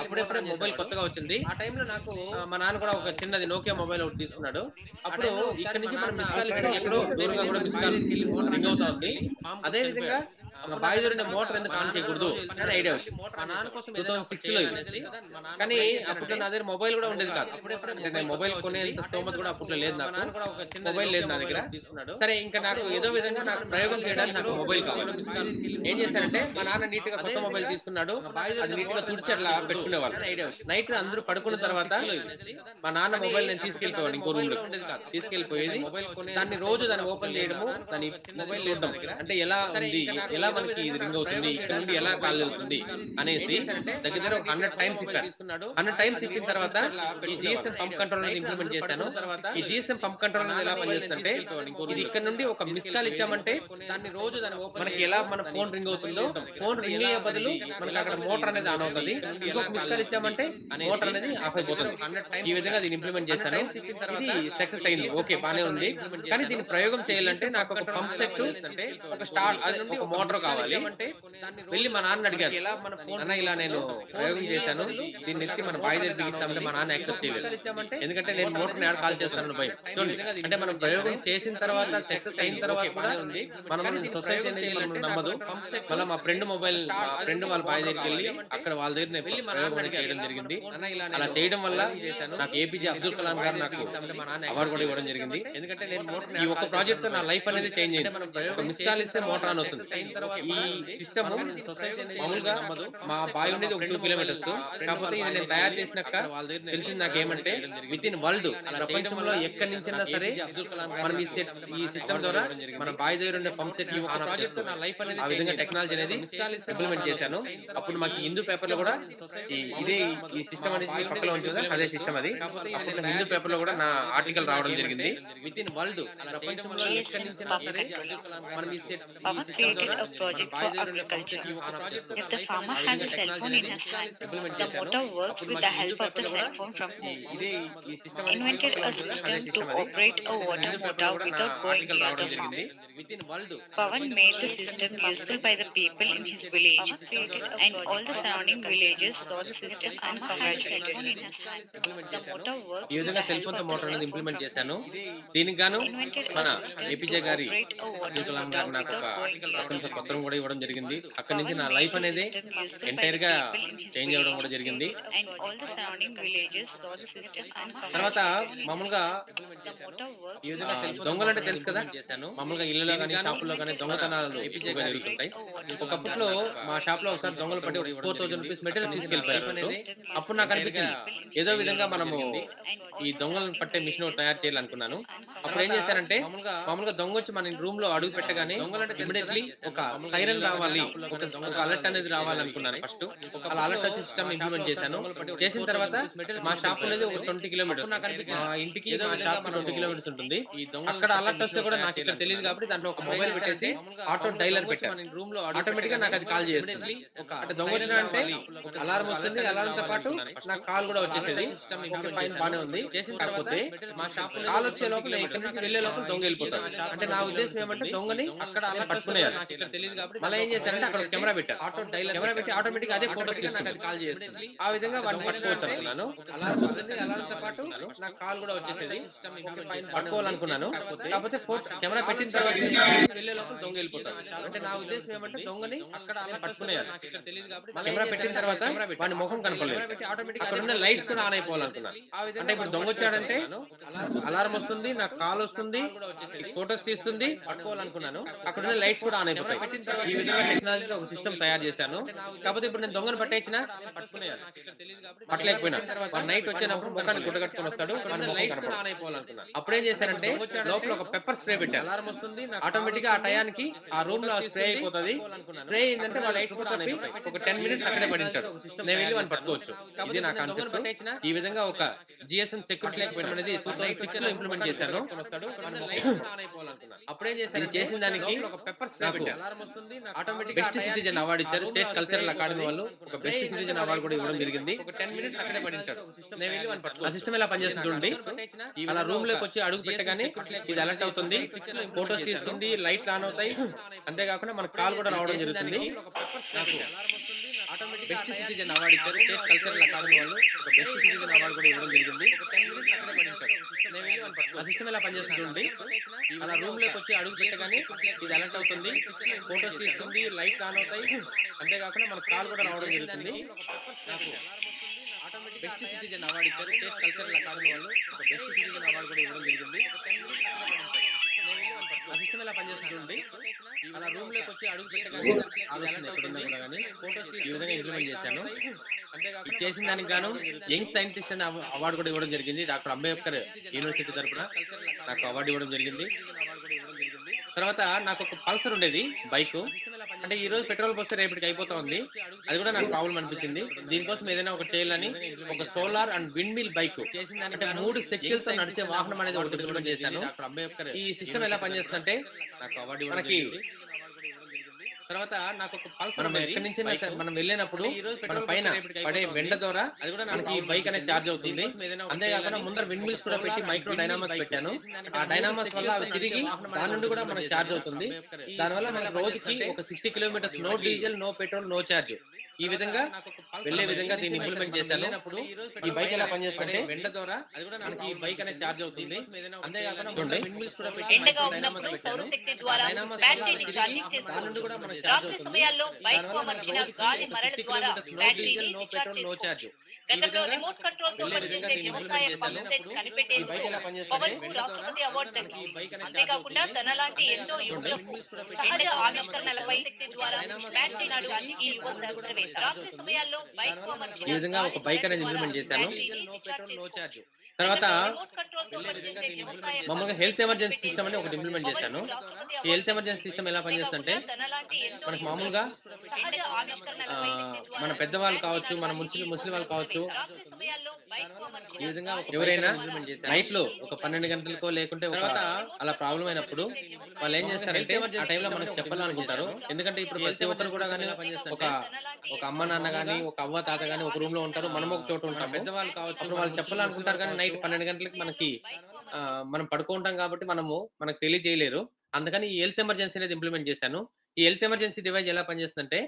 అప్పుడెప్పుడే మొబైల్ కొత్తగా వచ్చింది. ఆ టైంలో నాకు మా నాన్న కూడా ఒక చిన్నది నోకియా మొబైల్ ఒకటి తీసుకున్నాడు. అప్పుడు ఇక్కడ నుంచి మనం మిస్ కాల్ ఎక్కడో దూరంగా కూడా మిస్ కాల్ రింగ్ అవుతా ఉంది. అదే విధంగా మా బావి దొరికిన మోటార్ ఎందుకు ఆన్ చేయకూడదు? అని ఐడియా వచ్చింది. మా నాన్న కోసం టూ థౌసండ్ సిక్స్లో. కానీ అప్పుడు నా దగ్గర మొబైల్ కూడా ఉండేది కాదు. నేను మొబైల్ కొనేంత స్తోమత కూడా అప్పట్లో లేదు నాకు. మొబైల్ లేదు నా దగ్గర. సరే ఇంకా నాకు ఏదో విధంగా నాకు ప్రయోగం చేయడానికి నాకు మొబైల్ కావాలి. ఏం చేశారంటే మా నాన్న నీట్గా కొత్త మొబైల్ తీసుకున్నాడు. నీట్గా తుడిచి అట్లా పెట్టుకునేవాళ్ళు. నైట్ అందరూ పడుకున్న తర్వాత మా నాన్న మొబైల్ నేను తీసుకెళ్ళిపోయాడు ఇంకో రూమ్లో తీసుకెళ్ళిపోయేది. దాన్ని రోజు దాన్ని ఓపెన్ చేయడము దాని మొబైల్ చూడడం అంటే ఎలా ఉంది ఎలా మనకి ఇది రింగ్ అవుతుంది? ఇక్కడ నుండి ఎలా కాల్ వెళ్తుంది అనేసి దగ్గర దగ్గర ఒక హండ్రెడ్ టైమ్స్ ఇప్పాను హండ్రెడ్ టైమ్స్ ఇప్పిన తర్వాత ఈ జిఎస్ఎం పంప్ కంట్రోల్ అనేది ఇంప్లిమెంట్ చేశాను. ఈ జిఎస్ఎం పంప్ కంట్రోల్ అనేది ఎలా పనిచేస్తుందంటే ఇది ఇక్కడ నుండి ఒక మిస్ కాల్ ఇచ్చామంటే దాన్ని రోజు మనకి ఎలా మన ఫోన్ రింగ్ అవుతుందో ఫోన్ రింగ్ అయ్యే బదులు మనకి అక్కడ మోటార్ అనేది ఆన్ అవుతుంది. ఇంకొక మిస్ కాల్ ఇచ్చామంటే మోటార్ అనేది ఆఫ్ అయిపోతుంది. ఈ విధంగా దీన్ని ఇంప్లిమెంట్ చేశాను ఇది సక్సెస్ అయింది. ఓకే బానే ఉంది. కానీ దీన్ని ప్రయోగం చేయాలంటే నాకు ఒక పంప్ సెట్ ఒక స్టార్ట్ అది నుండి ఒక మోటార్ కావాలి. వెళ్ళి మా నాన్న అడిగారు. అన్న ఇలా నేను ప్రయోగం చేశాను. దీన్ని ఎత్తి మన బాయ్ దగ్గర బిగిస్తామంటే మా నాన్న యాక్సెప్ట్ చేయలేదు. ఎందుకంటే నేను మోటార్ యాడ్ కాల్ చేస్తాను భయం. అంటే మనం ప్రయోగం చేసిన తర్వాత సక్సెస్ అయిన తర్వాత కూడా మనం సొసైటీ అనేది మనం నమ్మదు. మళ్ళీ మా ఫ్రెండ్ మొబైల్ ఫ్రెండ్ వాళ్ళ బాయ్ దగ్గరికి వెళ్ళి అక్కడ వాళ్ళ దగ్గర నేను ప్రయోగం అనేది చేయడం జరిగింది. అలా చేయడం వల్ల నాకు ఏపీజే అబ్దుల్ కలాం గారు నాకు అవార్డు కూడా ఇవ్వడం జరిగింది. ఎందుకంటే నేను ఈ ఒక్క ప్రాజెక్ట్తో నా లైఫ్ అనేది చేంజ్ అయింది. మిస్ కాల్ ఇస్తే మోటార్ ఆన్ అవుతుంది ఈ సిస్టమ్ మామూలుగా మా బాయ్ ఉండేది ఒక టూ కిలోమీటర్స్. కాకపోతే ఇది నేను తయారు చేసినాక తెలిసింది నాకు ఏమంటే విత్ ఇన్ వరల్డ్ ప్రపంచంలో ఎక్కడి నుంచైనా సరే మనం ఈ సెట్ ఈ సిస్టమ్ ద్వారా మన బాయ్ దగ్గర ఉండే పంప్ సెట్ ప్రాజెక్ట్ నా లైఫ్ అనేది ఆ విధంగా టెక్నాలజీ అనేది ఇంప్లిమెంట్ చేశాను. అప్పుడు మాకు హిందూ పేపర్లో కూడా ఇదే ఈ సిస్టమ్ అనేది పక్కలో ఉంటుంది? అదే సిస్టమ్ అది. అప్పుడు హిందూ పేపర్లో కూడా నా ఆర్టికల్ రావడం జరిగింది. విత్ ఇన్ వరల్డ్ ప్రపంచంలో ఎక్కడి నుంచైనా సరే మనం ఈ set project for agriculture. If the farmer has a cell phone in his hand, the motor works with the help of the cell phone from home. Invented a system to operate a water motor without going near the farm. Pawan made the system useful by the people in his village, and all the surrounding villages saw the system and congratulated him. The motor works ఈ with విధంగా the సెల్ help ఫోన్ తో of the మోటార్ cell అనేది phone ఇంప్లిమెంట్ from చేశాను home. దీనికి గాను Invented మన a system ఏపీజే to గారి operate a water Abdul Kalam motor గారు నాకు without ఒక going near the ప్రశంస farm. పత్రం కూడా ఇవ్వడం జరిగింది. అక్కడి నుంచి నా లైఫ్ అనేది ఎంటైర్గా చేంజ్ అవ్వడం కూడా జరిగింది. తర్వాత. మామూలుగా దొంగలు అంటే తెలుసు కదా? మామూలుగా ఇళ్ళలో కానీ షాపుల్లో కానీ దొంగతనాలు జరుగుతుంటాయి. ఒకప్పట్లో మా షాప్లో ఒకసారి దొంగలు పట్టి ఫోర్ థౌసండ్ రూపీస్ మెటీరియల్ తీసుకెళ్ళిపోయారు. అప్పుడు నాకు అనిపించింది ఏదో విధంగా మనము ఈ దొంగలను పట్టే మిషన్ తయారు చేయాలనుకున్నాను. అప్పుడు ఏం చేశానంటే మామూలుగా దొంగ వచ్చి మన రూమ్లో అడుగు పెట్టగానే ఒక సైరన్ రావాలి. ఒక అలర్ట్ అనేది రావాలనుకున్నాను ఫస్ట్ అలా అలర్ట్ వచ్చే సిస్టమ్ ఇంప్లిమెంట్ చేశాను. చేసిన తర్వాత మా షాప్ అనేది ఒక ట్వంటీ కిలోమీటర్స్ మా ఇంటికి షాప్ ట్వంటీ కిలోమీటర్స్ ఉంటుంది. అక్కడ అలర్ట్ వస్తే కూడా నాకు ఇక్కడ తెలియదు కాబట్టి దాంట్లో ఒక మొబైల్ పెట్టేసి ఆటో డైలర్ పెట్టాను రూమ్లో ఆటోమేటిక్గా నాకు అది కాల్ చేస్తుంది. అంటే దొంగ వచ్చినా అంటే అలారం వస్తుంది అలారం తో పాటు నాకు కాల్ కూడా వచ్చేసేది. ఫైన్ బానే ఉంది. చేసిన కాకపోతే మా షాప్ కాల్ వచ్చే లోపల నేను ఇక్కడ నుంచి వెళ్ళే లోపల దొంగ వెళ్ళిపోతాను అంటే నా ఉద్దేశం ఏమంటే దొంగని అక్కడ అలా పట్టుకునేయాలి మళ్ళీ ఏం చేశారంటే అక్కడ కెమెరా పెట్టారు ఆటో డైలర్ కెమెరా పెట్టి ఆటోమేటిక్ అదే ఫోటోస్ నాకు కాల్ చేస్తుంది ఆ విధంగా వాడిని పట్టుకోవచ్చు అలారం వస్తుంది అలారం తో పాటు నాకు కాల్ కూడా వచ్చేసేది పట్టుకోవాలనుకున్నాను కాకపోతే కెమెరా పెట్టిన తర్వాత వెళ్ళే లోపల దొంగ వెళ్ళిపోతాను అంటే నా ఉద్దేశం ఏమంటే దొంగని అక్కడ అలా పట్టుకునేయాలి కెమెరా పెట్టిన తర్వాత వాడి ముఖం కనపడలేదు అక్కడ ఉన్న లైట్స్ కూడా ఆన్ అయిపోవాలనుకున్నాను అంటే ఇప్పుడు దొంగ వచ్చాడంటే అలారం వస్తుంది నాకు కాల్ వస్తుంది ఫోటోస్ తీస్తుంది పట్టుకోవాలనుకున్నాను అక్కడ ఉన్న లైట్స్ కూడా ఆన్ అయిపోతాయి ఈ విధంగా ఒక సిస్టమ్ తయారు చేశాను. కాకపోతే ఇప్పుడు నేను దొంగను పట్టేసిన పట్టుకునేయాలి. పట్టలేకపోయినా. వాడు నైట్ వచ్చినప్పుడు ముఖాన్ని గుడ్డ కట్టుకొని వస్తాడు ముఖం కనపడదు. అప్పుడేం చేశారంటే లోపల ఒక పెప్పర్ స్ప్రే పెట్టారు. అలారం వస్తుంది ఆటోమేటిక్గా ఆ టయానికి ఆ రూమ్లో స్ప్రే అయిపోతుంది. స్ప్రే ఏంటంటే వాళ్ళు లైట్స్ కూడా ఆన్ అయిపోయి ఒక టెన్ మినిట్స్ అక్కడే పడి ఉంటారు నేను వెళ్ళి వాడిని పట్టుకోవచ్చు. ఇది నా కాన్సెప్ట్ ఈ విధంగా ఒక జిఎస్ఎం సెక్యూరిటీ లేకపోవడం అనేది టూ థౌసండ్ సిక్స్లో ఇంప్లిమెంట్ చేశాను. అప్పుడేం చేశారు ఇది చేసిన దానికి ఒక పెప్పర్ స్ప్రే పెట్టారు ఆటోమేటిక్ బెస్ట్ సిటిజన్ అవార్డు ఇచ్చారు. స్టేట్ కల్చరల్ అకాడమీ వాళ్ళు ఒక బెస్ట్ సిటిజన్ అవార్డు కూడా ఇవ్వడం జరిగింది. ఒక టెన్ మినిట్స్ అక్కడే పడి ఉంటారు నేను వెళ్ళి వాడిని పట్టుకో ఆ సిస్టమ్ ఎలా పనిచేస్తుంది చూడండి. అలా రూమ్లోకి వచ్చి అడుగు పెట్టగానే ఇది అలర్ట్ అవుతుంది. ఫోటోస్ తీస్తుంది లైట్ ఆన్ అవుతాయి. అంతేకాకుండా మన కాల్ కూడా రావడం జరుగుతుంది. నాకు బెస్ట్ సిటిజన్ అవార్డు ఇచ్చారు. స్టేట్ కల్చరల్ అకాడమీ వాళ్ళు. ఒక బెస్ట్ సిటిజన్ అవార్డు కూడా ఇవ్వడం జరిగింది. ఆ సిస్టమ్ ఎలా పనిచేస్తుంది అలా రూమ్లోకి వచ్చి అడుగు పెట్టగానే ఇది అలర్ట్ అవుతుంది. ఫోటోస్ తీస్తుంది. లైట్ ఆన్ అవుతాయి. అంతేకాకుండా మన కాల్ కూడా రావడం జరుగుతుంది. బెస్ట్ సిటిజన్ అవార్డు ఇచ్చారు. స్టేట్ కల్చరల్ అకాడమీ వాళ్ళు. ఒక బెస్ట్ సిటిజన్ అవార్డు కూడా ఇవ్వడం జరిగింది. సిస్టమ్ ఎలా రూమ్లోకి వచ్చి అడుగు పెట్టగానే ఈ విధంగా ఇంప్లిమెంట్ చేశాను. ఇది చేసిన దానికి గాను యంగ్ సైంటిస్ట్ అనే అవ- అవార్డు కూడా ఇవ్వడం జరిగింది. డాక్టర్ అంబేద్కర్ యూనివర్సిటీ తరపున నాకు అవార్డు ఇవ్వడం జరిగింది. తర్వాత నాకు ఒక పల్సర్ ఉండేది బైక్. అంటే ఈ రోజు పెట్రోల్ పోస్తే రేపటికి అయిపోతా ఉంది. అది కూడా నాకు ప్రాబ్లం అనిపించింది. దీనికోసం ఏదైనా ఒకటి చేయాలని ఒక solar and wind mill bike అంటే మూడు సెక్యూల్స్ నడిచే వాహనం అనేది ఒకటి కూడా చేశాను. ఈ సిస్టమ్ ఎలా పనిచేస్తుందంటే మనకి తర్వాత నాకు ఒక పల్స్ మనం ఎక్కడి నుంచి మనం వెళ్ళినప్పుడు మన పైన పడే వెండ ద్వారా అది కూడా మనకి బైక్ అనేది చార్జ్ అవుతుంది. అంతేకాకుండా ముందర విండ్ మిల్స్ కూడా పెట్టి మైక్రో డైనామస్ పెట్టాను. ఆ డైనామస్ వల్ల అవి తిరిగి దాని నుండి కూడా మనకి చార్జ్ అవుతుంది. దానివల్ల మనకి రోజుకి ఒక sixty kilometers no diesel no petrol no charge ఈ విధంగా వెళ్ళే విధంగా దీన్ని ఇంప్లిమెంట్ చేశాను ఈ బైక్ ఎలా పనిచేస్తుంటే వెండ ద్వారా అది కూడా మనకి ఈ బైక్ అనేది చార్జ్ అవుతుంది అంతేకాకుండా సౌరశక్తి. ద్వారా డైనామస్ వల్ల బ్యాటరీని తిరిగి ఛార్జింగ్ దాని నుండి కూడా మనకి చేసుకోవచ్చు చార్జ్ రాత్రి అవుతుంది. సమయాల్లో బైక్కు దానివల్ల మన అమర్చిన రోజుకి గాలి ఒక మరణ 60 ద్వారా బ్యాటరీని రీఛార్జ్. చేసుకోవచ్చు గతంలో రిమోట్ కంట్రోల్తో పనిచేసే వ్యవసాయ పంప్ సెట్ కనిపెట్టేందుకు పవన్కు రాష్ట్రపతి అవార్డు దక్కింది అంతేకాకుండా తన లాంటి. ఎన్నో యువకులకు సహజ ఆవిష్కరణలపై శక్తి ద్వారా బ్యాటరీ ఛార్జింగ్ ఈ యువ నుండి శాస్త్రవేత్త రాత్రి సమయాల్లో బైక్ ఈ అమర్చిన ఒక బైక్ అనేది ఇంప్లిమెంట్ చేశాను. తర్వాత మామూలుగా పంప్ హెల్త్ ఎమర్జెన్సీ సిస్టమ్ అని ఒకటి ఇంప్లిమెంట్ చేశాను. ఈ హెల్త్ ఎమర్జెన్సీ సిస్టమ్ ఎలా పనిచేస్తుందంటే మనకి మామూలుగా మన పెద్దవాళ్ళు కావచ్చు మన ముస్లిం ముస్లిం వాళ్ళు కావచ్చు ఈ విధంగా ఎవరైనా నైట్లో ఒక పన్నెండు గంటలకో లేకుంటే ఒక అలా ప్రాబ్లం అయినప్పుడు వాళ్ళు ఏం చేస్తారంటే ఆ టైంలో మనకు చెప్పాలనుకుంటారు ఎందుకంటే ఇప్పుడు ప్రతి ఒక్కరు కూడా కానీ ఒక ఒక అమ్మ నాన్న గానీ ఒక అవ్వ తాత గానీ ఒక రూమ్లో ఉంటారు. మనం ఒక చోట ఉంటాం పెద్దవాళ్ళు కావచ్చు. అప్పుడు వాళ్ళు చెప్పాలనుకుంటారు కానీ నైట్ పన్నెండు గంటలకి మనకి మనం పడుకుంటాం కాబట్టి మనము మనకు తెలియజేయలేరు. అందుకని ఈ హెల్త్ ఎమర్జెన్సీ అనేది ఇంప్లిమెంట్ చేశాను. ఈ హెల్త్ ఎమర్జెన్సీ డివైస్ ఎలా పనిచేస్తుందంటే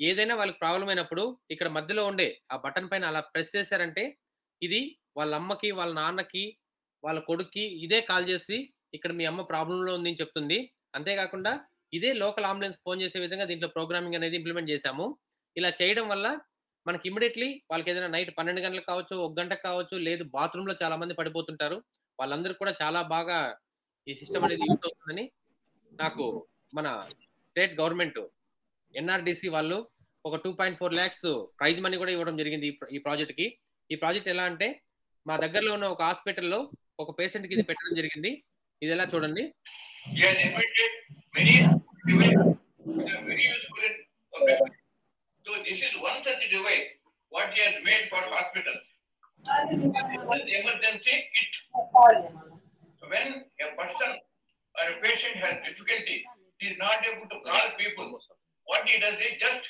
ఏదైనా వాళ్ళకి ప్రాబ్లం అయినప్పుడు ఇక్కడ మధ్యలో ఉండే ఆ బటన్ పైన అలా ప్రెస్ చేశారంటే ఇది వాళ్ళ అమ్మకి వాళ్ళ నాన్నకి వాళ్ళ కొడుక్కి ఇదే కాల్ చేసి ఇక్కడ మీ అమ్మ ప్రాబ్లంలో ఉంది అని చెప్తుంది. అంతేకాకుండా ఇదే లోకల్ అంబులెన్స్ ఫోన్ చేసే విధంగా దీంట్లో ప్రోగ్రామింగ్ అనేది ఇంప్లిమెంట్ చేశాము. ఇలా చేయడం వల్ల మనకి ఇమీడియట్లీ వాళ్ళకి ఏదైనా నైట్ పన్నెండు గంటలకు కావచ్చు ఒక గంటకు కావచ్చు లేదు బాత్రూంలో చాలామంది చాలా మంది పడిపోతుంటారు. వాళ్ళందరూ కూడా చాలా బాగా ఈ సిస్టమ్ అనేది యూజ్ అవుతుందని నాకు మన స్టేట్ గవర్నమెంట్ ఎన్ఆర్డిసి వాళ్ళు ఒక two point four lakhs prize money కూడా ఇవ్వడం జరిగింది ఈ ప్రాజెక్ట్కి. ఈ ప్రాజెక్ట్ ఎలా అంటే మా దగ్గరలో ఉన్న ఒక హాస్పిటల్లో ఒక పేషెంట్కి పెట్టడం జరిగింది. ఇది ఎలా చూడండి. Emergency kit. When a person or a patient has difficulty he is not able to call people. What he does is just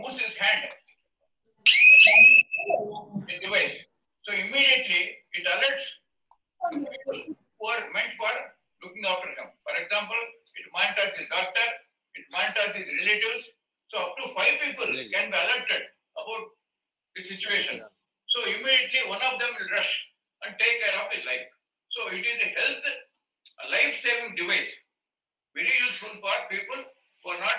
moves his hand. The device. So immediately it alerts people who are meant for looking after him. For example, it monitors his doctor, it monitors his relatives. So up to five people can be alerted about the situation. So immediately one of them will rush and take care of his life. So it is a health, a life-saving device. Very useful for people who are not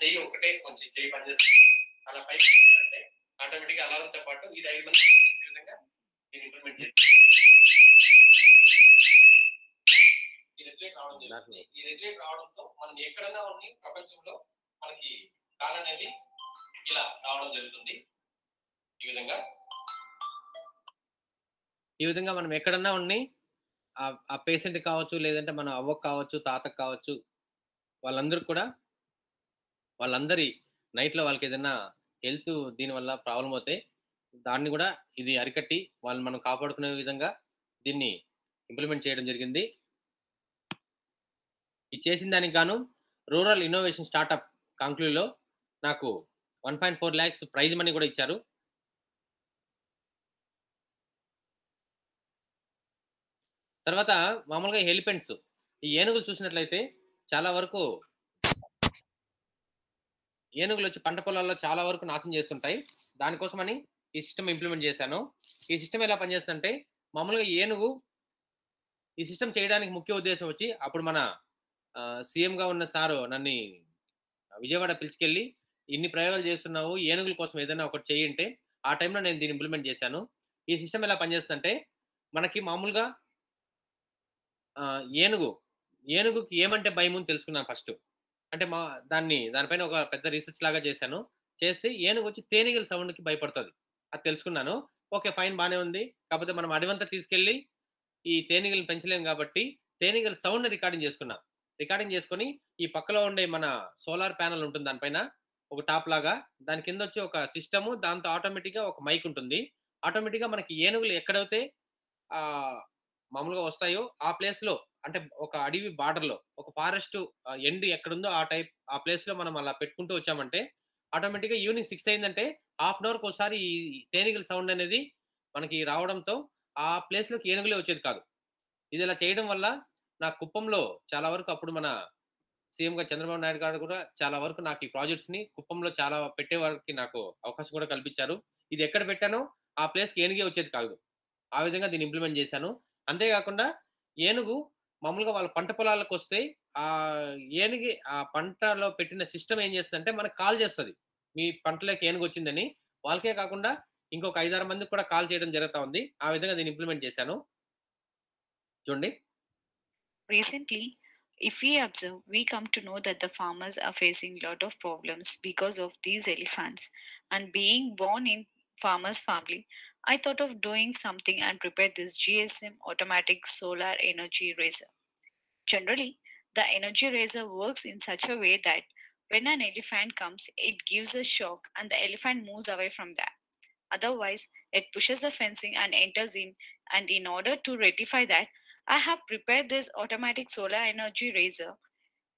చెయ్యి ఒకటే కొంచెం చెయ్యి పనిచేస్తుంది అలా పైకి అంటే ఆటోమేటిక్ అలారం తో పాటు ఇది ఐదు మంది విధంగా దీన్ని ఇంప్లిమెంట్ చేసి ఈ రెగ్యులేట్ రావడం జరుగుతుంది ఈ రెగ్యులేట్ రావడంతో మనం ఎక్కడన్నా ఉండి ప్రపంచంలో మనకి కాల్ అనేది ఇలా రావడం జరుగుతుంది. ఈ విధంగా ఈ విధంగా మనం ఎక్కడన్నా ఉండి ఆ- ఆ పేషెంట్ కావచ్చు లేదంటే మన అవ్వకు కావచ్చు తాతకు కావచ్చు వాళ్ళందరూ కూడా వాళ్ళందరి నైట్లో వాళ్ళకి ఏదైనా హెల్త్ దీనివల్ల ప్రాబ్లం అవుతాయి దాన్ని కూడా ఇది అరికట్టి వాళ్ళు మనం కాపాడుకునే విధంగా దీన్ని ఇంప్లిమెంట్ చేయడం జరిగింది. ఇది చేసిన దానికి గాను రూరల్ ఇన్నోవేషన్ స్టార్టప్ కాంక్లూలో నాకు one point four lakhs prize money కూడా ఇచ్చారు. తర్వాత మామూలుగా ఎలిఫెంట్స్ ఈ ఏనుగులు చూసినట్లయితే చాలా వరకు ఏనుగులు వచ్చి పంట పొలాల్లో చాలా వరకు నాశనం చేస్తుంటాయి. దానికోసమని ఈ సిస్టమ్ ఇంప్లిమెంట్ చేశాను. ఈ సిస్టమ్ ఎలా పనిచేస్తుందంటే మామూలుగా ఏనుగు ఈ సిస్టమ్ చేయడానికి ముఖ్య ఉద్దేశం వచ్చి అప్పుడు మన సీఎంగా ఉన్న సారు నన్ను విజయవాడ పిలిచికెళ్ళి ఇన్ని ప్రయోగాలు చేస్తున్నావు ఏనుగుల కోసం ఏదైనా ఒకటి చేయంటే ఆ టైంలో నేను దీన్ని ఇంప్లిమెంట్ చేశాను. ఈ సిస్టమ్ ఎలా పనిచేస్తుందంటే మనకి మామూలుగా ఏనుగు ఏనుగుకి ఏమంటే భయం అని తెలుసుకున్నాను ఫస్ట్. అంటే మా దాన్ని దానిపైన ఒక పెద్ద రీసెర్చ్ లాగా చేశాను. చేస్తే ఏనుగు వచ్చి తేనీగల సౌండ్కి భయపడుతుంది. అది తెలుసుకున్నాను. ఓకే ఫైన్ బాగానే ఉంది. కాకపోతే మనం అడివంతా తీసుకెళ్ళి ఈ తేనీగలను పెంచలేం కాబట్టి తేనీగల సౌండ్ రికార్డింగ్ చేసుకున్నాం. రికార్డింగ్ చేసుకొని ఈ పక్కలో ఉండే మన సోలార్ ప్యానల్ ఉంటుంది దానిపైన ఒక టాప్ లాగా. దాని కింద వచ్చి ఒక సిస్టము దాంతో ఆటోమేటిక్గా ఒక మైక్ ఉంటుంది. ఆటోమేటిక్గా మనకి ఏనుగులు ఎక్కడైతే మామూలుగా వస్తాయో ఆ ప్లేస్లో అంటే ఒక అడవి బార్డర్లో ఒక ఫారెస్ట్ ఎండ్ ఎక్కడుందో ఆ టైప్ ఆ ప్లేస్లో మనం అలా పెట్టుకుంటూ వచ్చామంటే ఆటోమేటిక్గా ఈవినింగ్ సిక్స్ అయిందంటే హాఫ్ అన్ అవర్ ఒకసారి ఈ తేనెగల సౌండ్ అనేది మనకి రావడంతో ఆ ప్లేస్లోకి ఏనుగులే వచ్చేది కాదు. ఇది ఇలా చేయడం వల్ల నా కుప్పంలో చాలా వరకు అప్పుడు మన సీఎం గా చంద్రబాబు నాయుడు గారు కూడా చాలా వరకు నాకు ఈ ప్రాజెక్ట్స్ని కుప్పంలో చాలా పెట్టే వారికి నాకు అవకాశం కూడా కల్పించారు. ఇది ఎక్కడ పెట్టానో ఆ ప్లేస్కి ఏనుగే వచ్చేది కాదు. ఆ విధంగా దీన్ని ఇంప్లిమెంట్ చేశాను. అంతేకాకుండా ఏనుగు మామూలుగా వాళ్ళ పంట పొలాలకు వస్తే ఆ ఏనుగి ఆ పంటలో పెట్టిన సిస్టమ్ ఏం చేస్తుంది అంటే మనకు కాల్ చేస్తుంది. మీ పంటలోకి ఏనుగు వచ్చిందని. వాళ్ళకే కాకుండా ఇంకొక ఐదారు మందికి కూడా కాల్ చేయడం జరుగుతూ ఉంది. ఆ విధంగా దీన్ని ఇంప్లిమెంట్ చేశాను. చూడండి. Recently if you observe we come to know that the farmers are facing lot of problems because of these elephants and being born in farmers family I thought of doing something and prepared this GSM automatic solar energy razor. Generally, the energy razor works in such a way that when an elephant comes, it gives a shock and the elephant moves away from there. Otherwise, it pushes the fencing and enters in. And in order to rectify that, I have prepared this automatic solar energy razor,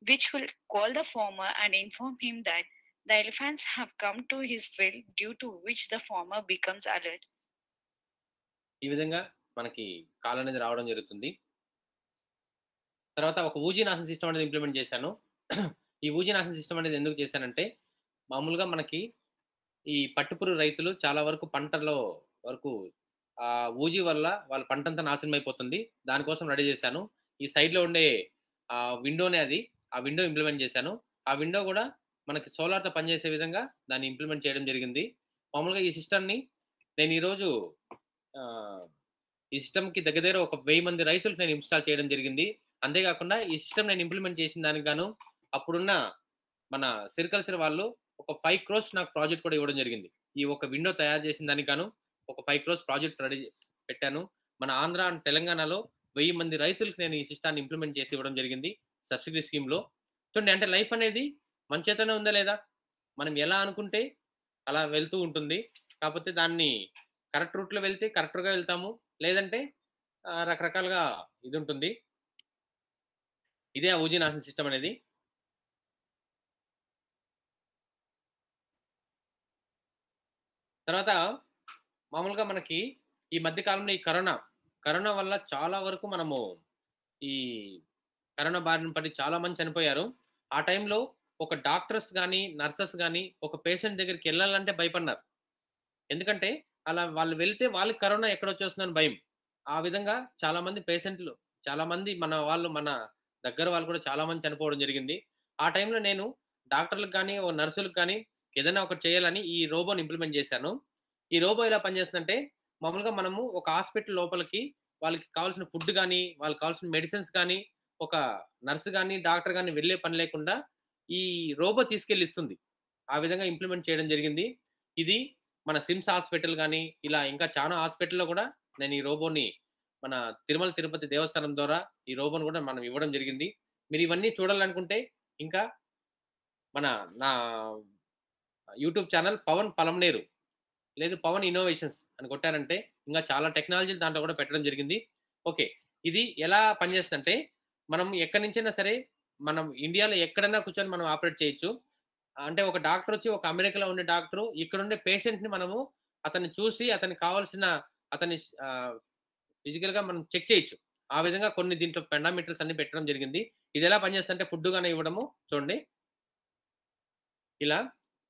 which will call the farmer and inform him that the elephants have come to his field, due to which the farmer becomes alert. ఈ విధంగా మనకి కాల్ అనేది రావడం జరుగుతుంది. తర్వాత ఒక ఊజీ నాశన సిస్టమ్ అనేది ఇంప్లిమెంట్ చేశాను. ఈ ఊజీ నాశన సిస్టమ్ అనేది ఎందుకు చేశానంటే మామూలుగా మనకి ఈ పట్టుపురు రైతులు చాలా వరకు పంటలో వరకు ఆ ఊజీ వల్ల వాళ్ళ పంటంతా నాశనం అయిపోతుంది. దానికోసం రెడీ చేశాను. ఈ సైడ్లో ఉండే ఆ విండోనే అది. ఆ విండో ఇంప్లిమెంట్ చేశాను. ఆ విండో కూడా మనకి సోలార్తో పనిచేసే విధంగా దాన్ని ఇంప్లిమెంట్ చేయడం జరిగింది. మామూలుగా ఈ సిస్టమ్ని నేను ఈరోజు ఈ సిస్టమ్కి దగ్గర దగ్గర ఒక వెయ్యి మంది రైతులకు నేను ఇన్స్టాల్ చేయడం జరిగింది. అంతేకాకుండా ఈ సిస్టమ్ నేను ఇంప్లిమెంట్ చేసిన దానికి గాను అప్పుడున్న మన సిరికల్చర్ వాళ్ళు ఒక ఫైవ్ క్రోస్ నాకు ప్రాజెక్ట్ కూడా ఇవ్వడం జరిగింది. ఈ ఒక విండో తయారు చేసిన దానికి గాను ఒక ఫైవ్ క్రోస్ ప్రాజెక్ట్ రెడీ పెట్టాను. మన ఆంధ్ర అండ్ తెలంగాణలో వెయ్యి మంది రైతులకు నేను ఈ సిస్టాన్ని ఇంప్లిమెంట్ చేసి ఇవ్వడం జరిగింది సబ్సిడీ స్కీమ్లో. చూడండి అంటే లైఫ్ అనేది మన చేతనే ఉందా లేదా? మనం ఎలా అనుకుంటే అలా వెళ్తూ ఉంటుంది. కాకపోతే దాన్ని కరెక్ట్ రూట్లో వెళ్తే కరెక్ట్గా వెళ్తాము. లేదంటే రకరకాలుగా ఇది ఉంటుంది ఇదే ఆ ఊజీ నాశన సిస్టమ్ అనేది. తర్వాత మామూలుగా మనకి ఈ మధ్య కాలంలో ఈ కరోనా కరోనా వల్ల చాలా వరకు మనము ఈ కరోనా బారిన పడి చాలా మంది చనిపోయారు. ఆ టైంలో ఒక డాక్టర్స్ కానీ నర్సెస్ కానీ ఒక పేషెంట్ దగ్గరికి వెళ్ళాలంటే భయపడినారు. ఎందుకంటే అలా వాళ్ళు వెళ్తే వాళ్ళకి కరోనా ఎక్కడ వచ్చేస్తుందని భయం. ఆ విధంగా చాలా మంది పేషెంట్లు చాలా మంది మన వాళ్ళు మన దగ్గర వాళ్ళు కూడా చాలా మంది చనిపోవడం జరిగింది. ఆ టైంలో నేను డాక్టర్లకు కానీ ఓ నర్సులకు కానీ ఏదైనా ఒకటి చేయాలని ఈ రోబోని ఇంప్లిమెంట్ చేశాను. ఈ రోబో ఎలా పనిచేస్తుందంటే మామూలుగా మనము ఒక హాస్పిటల్ లోపలికి వాళ్ళకి కావాల్సిన ఫుడ్ కానీ వాళ్ళకి కావాల్సిన మెడిసిన్స్ కానీ ఒక నర్సు కానీ డాక్టర్ కానీ వెళ్ళే పని లేకుండా ఈ రోబో తీసుకెళ్ళి ఇస్తుంది. ఆ విధంగా ఇంప్లిమెంట్ చేయడం జరిగింది. ఇది మన సిమ్స్ హాస్పిటల్ కానీ ఇలా ఇంకా చాలా హాస్పిటల్లో కూడా నేను ఈ రోబోని మన తిరుమల తిరుపతి దేవస్థానం ద్వారా ఈ రోబోని కూడా మనం ఇవ్వడం జరిగింది. మీరు ఇవన్నీ చూడాలనుకుంటే ఇంకా మన నా యూట్యూబ్ ఛానల్ పవన్ పలంనేరు లేదు పవన్ ఇన్నోవేషన్స్ అని కొట్టారంటే ఇంకా చాలా టెక్నాలజీలు దాంట్లో కూడా పెట్టడం జరిగింది. ఓకే ఇది ఎలా పనిచేస్తుందంటే మనం ఎక్కడి నుంచైనా సరే మనం ఇండియాలో ఎక్కడైనా కూర్చొని మనం ఆపరేట్ చేయొచ్చు. అంటే ఒక డాక్టర్ వచ్చి ఒక అమెరికాలో ఉండే డాక్టర్. ఇక్కడ ఉండే పేషెంట్ని మనము అతన్ని చూసి అతనికి కావాల్సిన అతని ఫిజికల్గా మనం చెక్ చేయొచ్చు. ఆ విధంగా కొన్ని దీంట్లో పెండామీటర్స్ అన్ని పెట్టడం జరిగింది. ఇది ఎలా పనిచేస్తుందంటే ఫుడ్ గానే ఇవ్వడము. చూడండి. ఇలా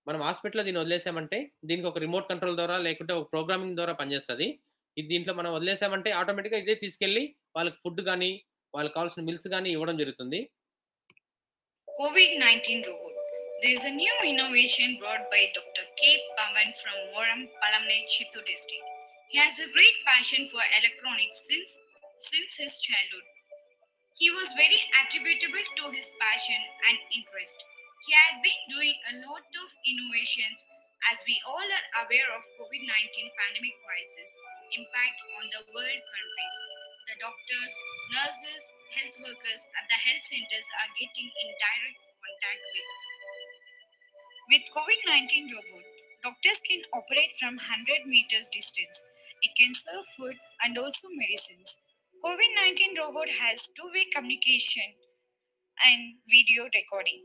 మనం హాస్పిటల్లో దీన్ని వదిలేసామంటే దీనికి ఒక రిమోట్ కంట్రోల్ ద్వారా లేకుంటే ఒక ప్రోగ్రామింగ్ ద్వారా పనిచేస్తుంది. ఇది దీంట్లో మనం వదిలేసామంటే ఆటోమేటిక్గా ఇదే తీసుకెళ్ళి వాళ్ళకి ఫుడ్ కానీ వాళ్ళకి కావాల్సిన మిల్స్ కానీ ఇవ్వడం జరుగుతుంది. COVID 19 robot. There is a new innovation brought by Dr. K. Pavan from Moram, Palamne, Chittoor district. He has a great passion for electronics since, since his childhood. He was very attributable to his passion and interest. He had been doing a lot of innovations as we all are aware of COVID-19 pandemic crisis impact on the world countries. the doctors, nurses, health workers at the health centers are getting in direct contact with. With COVID-19 robot, doctors can operate from 100 meters distance. It can serve food and also medicines. COVID-19 robot has two-way communication and video recording,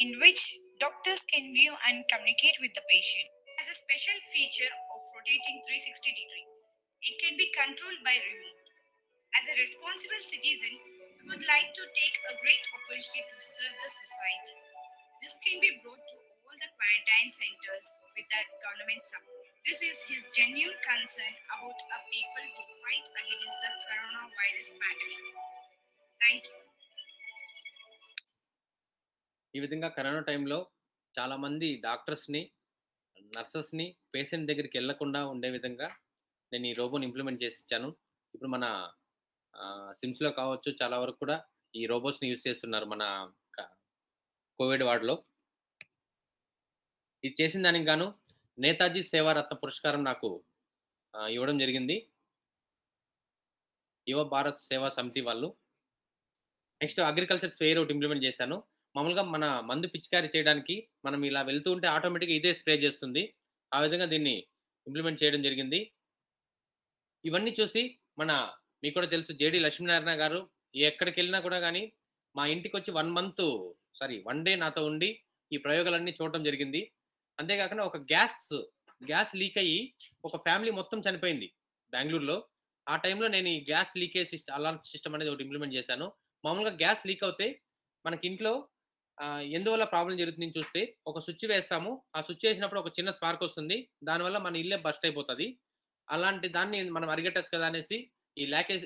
in which doctors can view and communicate with the patient. Has a special feature of rotating 360 degree. It can be controlled by remote. As a responsible citizen, we would like to take a great opportunity to serve the society. This can be brought to all the quarantine centers with the government support. This is his genuine concern about a people to fight against the coronavirus pandemic. Thank you. ఈ విధంగా కరోనా టైంలో చాలామంది డాక్టర్స్ని నర్సెస్ని పేషెంట్ దగ్గరికి వెళ్ళకుండా ఉండే విధంగా నేను ఈ రోబోని ఇంప్లిమెంట్ చేసి ఇచ్చాను ఇప్పుడు మన సిమ్స్లో కావచ్చు చాలా వరకు కూడా ఈ రోబోట్స్ని యూజ్ చేస్తున్నారు మన కోవిడ్ వార్డులో ఇది చేసిన దానికి గాను నేతాజీ సేవారత్న పురస్కారం నాకు ఇవ్వడం జరిగింది. యువ భారత్ సేవా సమితి వాళ్ళు. నెక్స్ట్ అగ్రికల్చర్ స్ప్రేయర్ ఒకటి ఇంప్లిమెంట్ చేశాను. మామూలుగా మన మందు పిచికారీ చేయడానికి మనం ఇలా వెళ్తూ ఉంటే ఆటోమేటిక్గా ఇదే స్ప్రే చేస్తుంది. ఆ విధంగా దీన్ని ఇంప్లిమెంట్ చేయడం జరిగింది. ఇవన్నీ చూసి మన మీకు కూడా తెలుసు జేడి లక్ష్మీనారాయణ గారు ఎక్కడికి వెళ్ళినా కూడా కానీ మా ఇంటికి వచ్చి one month sorry one day నాతో ఉండి ఈ ప్రయోగాలన్నీ చూడటం జరిగింది. అంతేకాకుండా ఒక గ్యాస్ గ్యాస్ లీక్ అయ్యి ఒక ఫ్యామిలీ మొత్తం చనిపోయింది బెంగళూరులో. ఆ టైంలో నేను ఈ గ్యాస్ లీకేజ్ సిస్టమ్ అలాంటి సిస్టమ్ అనేది ఒకటి ఇంప్లిమెంట్ చేశాను. మామూలుగా గ్యాస్ లీక్ అవుతే మనకి ఇంట్లో ఎందువల్ల ప్రాబ్లం జరుగుతుంది చూస్తే ఒక స్విచ్ వేస్తాము. ఆ స్విచ్ వేసినప్పుడు ఒక చిన్న స్పార్క్ వస్తుంది. దానివల్ల మన ఇల్లే బస్ట్ అయిపోతుంది. అలాంటి దాన్ని మనం అరిగట్టచ్చు కదా అనేసి ఈ ల్యాకేజ్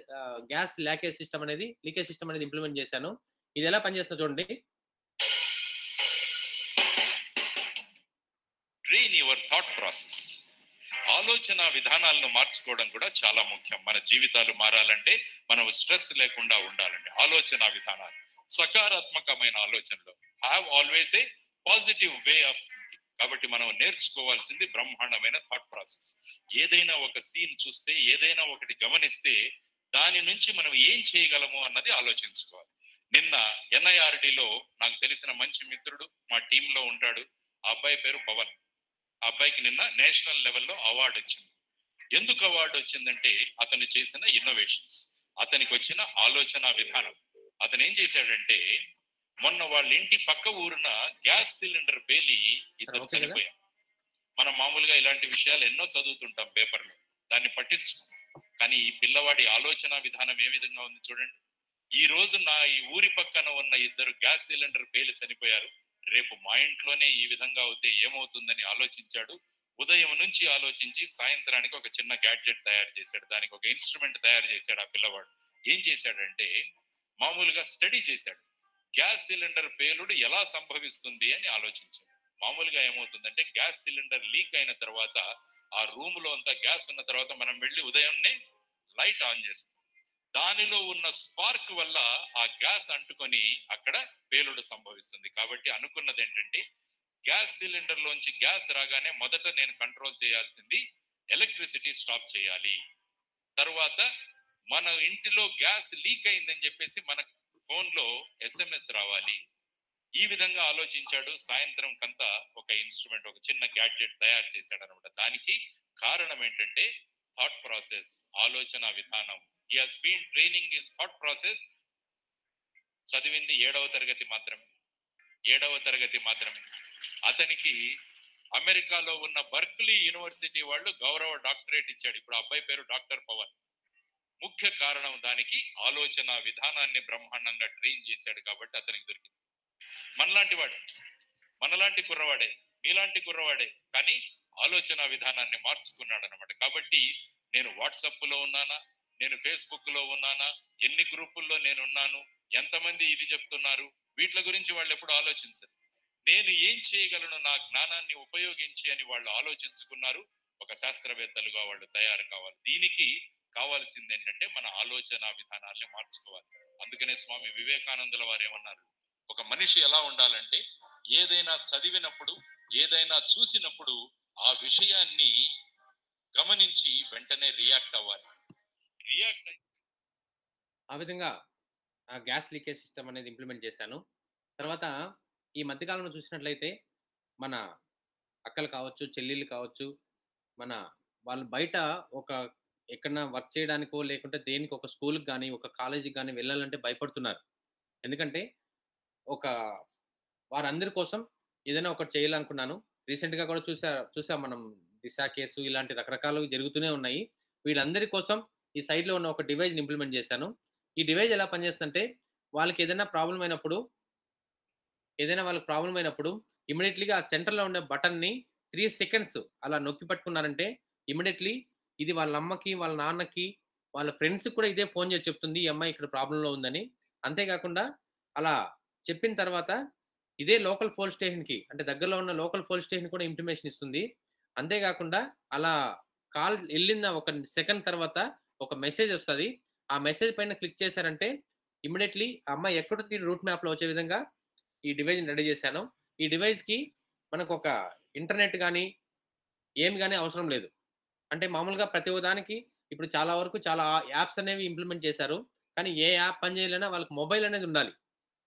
గ్యాస్ ల్యాకేజ్ సిస్టమ్ అనేది లీకేజ్ సిస్టమ్ అనేది ఇంప్లిమెంట్ చేశాను. ఇది ఎలా పనిచేస్తుందో చూడండి. ప్రాసెస్ ఆలోచన విధానాలను మార్చుకోవడం కూడా చాలా ముఖ్యం. మన జీవితాలు మారాలంటే మనం స్ట్రెస్ లేకుండా ఉండాలంటే ఆలోచన విధానాలు. సకారాత్మకమైన ఆలోచనలు. Have always a positive way of thinking కాబట్టి మనం నేర్చుకోవాల్సింది బ్రహ్మాండమైన థాట్ ప్రాసెస్ ఏదైనా ఒక సీన్ చూస్తే ఏదైనా ఒకటి గమనిస్తే దాని నుంచి మనం ఏం చేయగలము అన్నది ఆలోచించుకోవాలి. నిన్న ఎన్ఐఆర్డిలో నాకు తెలిసిన మంచి మిత్రుడు మా టీంలో ఉంటాడు. ఆ అబ్బాయి పేరు పవన్. ఆ అబ్బాయికి నిన్న నేషనల్ లెవెల్లో అవార్డు వచ్చింది. ఎందుకు అవార్డు వచ్చిందంటే అతను చేసిన ఇన్నోవేషన్స్ అతనికి వచ్చిన ఆలోచన విధానం. అతను ఏం చేశాడంటే మొన్న వాళ్ళ ఇంటి పక్క ఊరున గ్యాస్ సిలిండర్ పేలి ఇద్దరు ఓకే కదా? చనిపోయాం మనం మామూలుగా ఇలాంటి విషయాలు ఎన్నో చదువుతుంటాం పేపర్లో. దాన్ని పట్టించుకో కానీ ఈ పిల్లవాడి ఆలోచన విధానం ఏ విధంగా ఉంది చూడండి. ఈ రోజు నా ఈ ఊరి పక్కన ఉన్న ఇద్దరు గ్యాస్ సిలిండర్ పేలి చనిపోయారు. రేపు మా ఇంట్లోనే ఈ విధంగా అవుతే ఏమవుతుందని ఆలోచించాడు. ఉదయం నుంచి ఆలోచించి సాయంత్రానికి ఒక చిన్న గ్యాడ్జెట్ తయారు చేశాడు. దానికి ఒక ఇన్స్ట్రుమెంట్ తయారు చేశాడు ఆ పిల్లవాడు. ఏం చేశాడంటే మామూలుగా స్టడీ చేశాడు. గ్యాస్ సిలిండర్ పేలుడు ఎలా సంభవిస్తుంది అని ఆలోచించాడు. మామూలుగా ఏమవుతుందంటే గ్యాస్ సిలిండర్ లీక్ అయిన తర్వాత ఆ రూమ్లో అంతా గ్యాస్ ఉన్న తర్వాత మనం వెళ్ళి ఉదయంనే లైట్ ఆన్ చేస్తాం. దానిలో ఉన్న స్పార్క్ వల్ల ఆ గ్యాస్ అంటుకొని అక్కడ పేలుడు సంభవిస్తుంది. కాబట్టి అనుకున్నది ఏంటంటే గ్యాస్ సిలిండర్ లోంచి గ్యాస్ రాగానే మొదట నేను కంట్రోల్ చేయాల్సింది ఎలక్ట్రిసిటీ స్టాప్ చేయాలి. తర్వాత మన ఇంటిలో గ్యాస్ లీక్ అయిందని చెప్పేసి మన ఫోన్లో ఎస్ఎంఎస్ రావాలి. ఈ విధంగా ఆలోచించాడు. సాయంత్రం కంతా ఒక ఇన్స్ట్రుమెంట్ ఒక చిన్న గ్యాడ్జెట్ తయారు చేశాడు అనమాట దానికి కారణం ఏంటంటే థాట్ ప్రాసెస్ ఆలోచన విధానం. Has been training is thought process చదివింది ఏడవ తరగతి మాత్రమే. ఏడవ తరగతి మాత్రమే. అతనికి అమెరికాలో ఉన్న బర్క్లీ యూనివర్సిటీ వాళ్ళు గౌరవ డాక్టరేట్ ఇచ్చాడు. ఇప్పుడు అబ్బాయి పేరు డాక్టర్ పవన్. ముఖ్య కారణం దానికి ఆలోచన విధానాన్ని బ్రహ్మాండంగా ట్రైన్ చేశాడు కాబట్టి అతనికి దొరికింది. మనలాంటి వాడు మనలాంటి కుర్రవాడే మీలాంటి కుర్రవాడే కానీ ఆలోచన విధానాన్ని మార్చుకున్నాడు అనమాట కాబట్టి నేను వాట్సప్లో ఉన్నానా? నేను ఫేస్బుక్లో ఉన్నానా? ఎన్ని గ్రూపుల్లో నేను ఉన్నాను ఎంతమంది ఇది చెప్తున్నారు? వీటి గురించి వాళ్ళు ఎప్పుడు ఆలోచించరు. నేను ఏం చేయగలను? నా జ్ఞానాన్ని ఉపయోగించి అని వాళ్ళు ఆలోచించుకున్నారు. ఒక శాస్త్రవేత్తలుగా వాళ్ళు తయారు కావాలి. దీనికి కావాల్సింది ఏంటంటే మన ఆలోచన విధానాల్ని మార్చుకోవాలి. అందుకనే స్వామి వివేకానందుల వారు ఏమన్నారు? ఒక మనిషి ఎలా ఉండాలంటే ఏదైనా చదివినప్పుడు ఏదైనా చూసినప్పుడు ఆ విషయాన్ని గమనించి వెంటనే రియాక్ట్ అవ్వాలి. రియాక్ట్ ఆ విధంగా ఆ గ్యాస్ లీకేజ్ సిస్టమ్ అనేది ఇంప్లిమెంట్ చేశాను. తర్వాత ఈ మధ్యకాలంలో చూసినట్లయితే మన అక్కలు కావచ్చు చెల్లెళ్ళు కావచ్చు మన వాళ్ళు బయట ఒక ఎక్కడన్నా వర్క్ చేయడానికో లేకుంటే దేనికి ఒక స్కూల్కి కానీ ఒక కాలేజీకి కానీ వెళ్ళాలంటే భయపడుతున్నారు. ఎందుకంటే ఒక వారందరి కోసం ఏదైనా ఒకటి చేయాలనుకున్నాను. రీసెంట్గా కూడా చూసా చూసాం మనం దిశ కేసు ఇలాంటి రకరకాలు జరుగుతూనే ఉన్నాయి. వీళ్ళందరి కోసం ఈ సైడ్లో ఉన్న ఒక డివైజ్ని ఇంప్లిమెంట్ చేశాను. ఈ డివైజ్ ఎలా పనిచేస్తుందంటే వాళ్ళకి ఏదైనా ప్రాబ్లం అయినప్పుడు ఏదైనా వాళ్ళకి ప్రాబ్లం అయినప్పుడు ఇమీడియట్లీగా ఆ సెంటర్లో ఉండే బటన్ని త్రీ సెకండ్స్ అలా నొక్కి పట్టుకున్నారంటే ఇమీడియట్లీ ఇది వాళ్ళ అమ్మకి వాళ్ళ నాన్నకి వాళ్ళ ఫ్రెండ్స్కి కూడా ఇదే ఫోన్ చేసి చెప్తుంది ఈ అమ్మాయి ఇక్కడ ప్రాబ్లంలో ఉందని. అంతేకాకుండా అలా చెప్పిన తర్వాత ఇదే లోకల్ పోలీస్ స్టేషన్కి అంటే దగ్గరలో ఉన్న లోకల్ పోలీస్ స్టేషన్ కూడా ఇంటిమేషన్ ఇస్తుంది. అంతేకాకుండా అలా కాల్ వెళ్ళిన ఒక సెకండ్ తర్వాత ఒక మెసేజ్ వస్తుంది. ఆ మెసేజ్ పైన క్లిక్ చేశారంటే ఇమీడియట్లీ అమ్మాయి ఎక్కడ రూట్ మ్యాప్లో వచ్చే విధంగా ఈ డివైజ్ రెడీ చేశాను. ఈ డివైస్కి మనకు ఒక ఇంటర్నెట్ కానీ ఏమి కానీ అవసరం లేదు. అంటే మామూలుగా ప్రతి దానికి ఇప్పుడు చాలా వరకు చాలా యాప్స్ అనేవి ఇంప్లిమెంట్ చేశారు. కానీ ఏ యాప్ పని చేయాలన్నా వాళ్ళకి మొబైల్ అనేది ఉండాలి.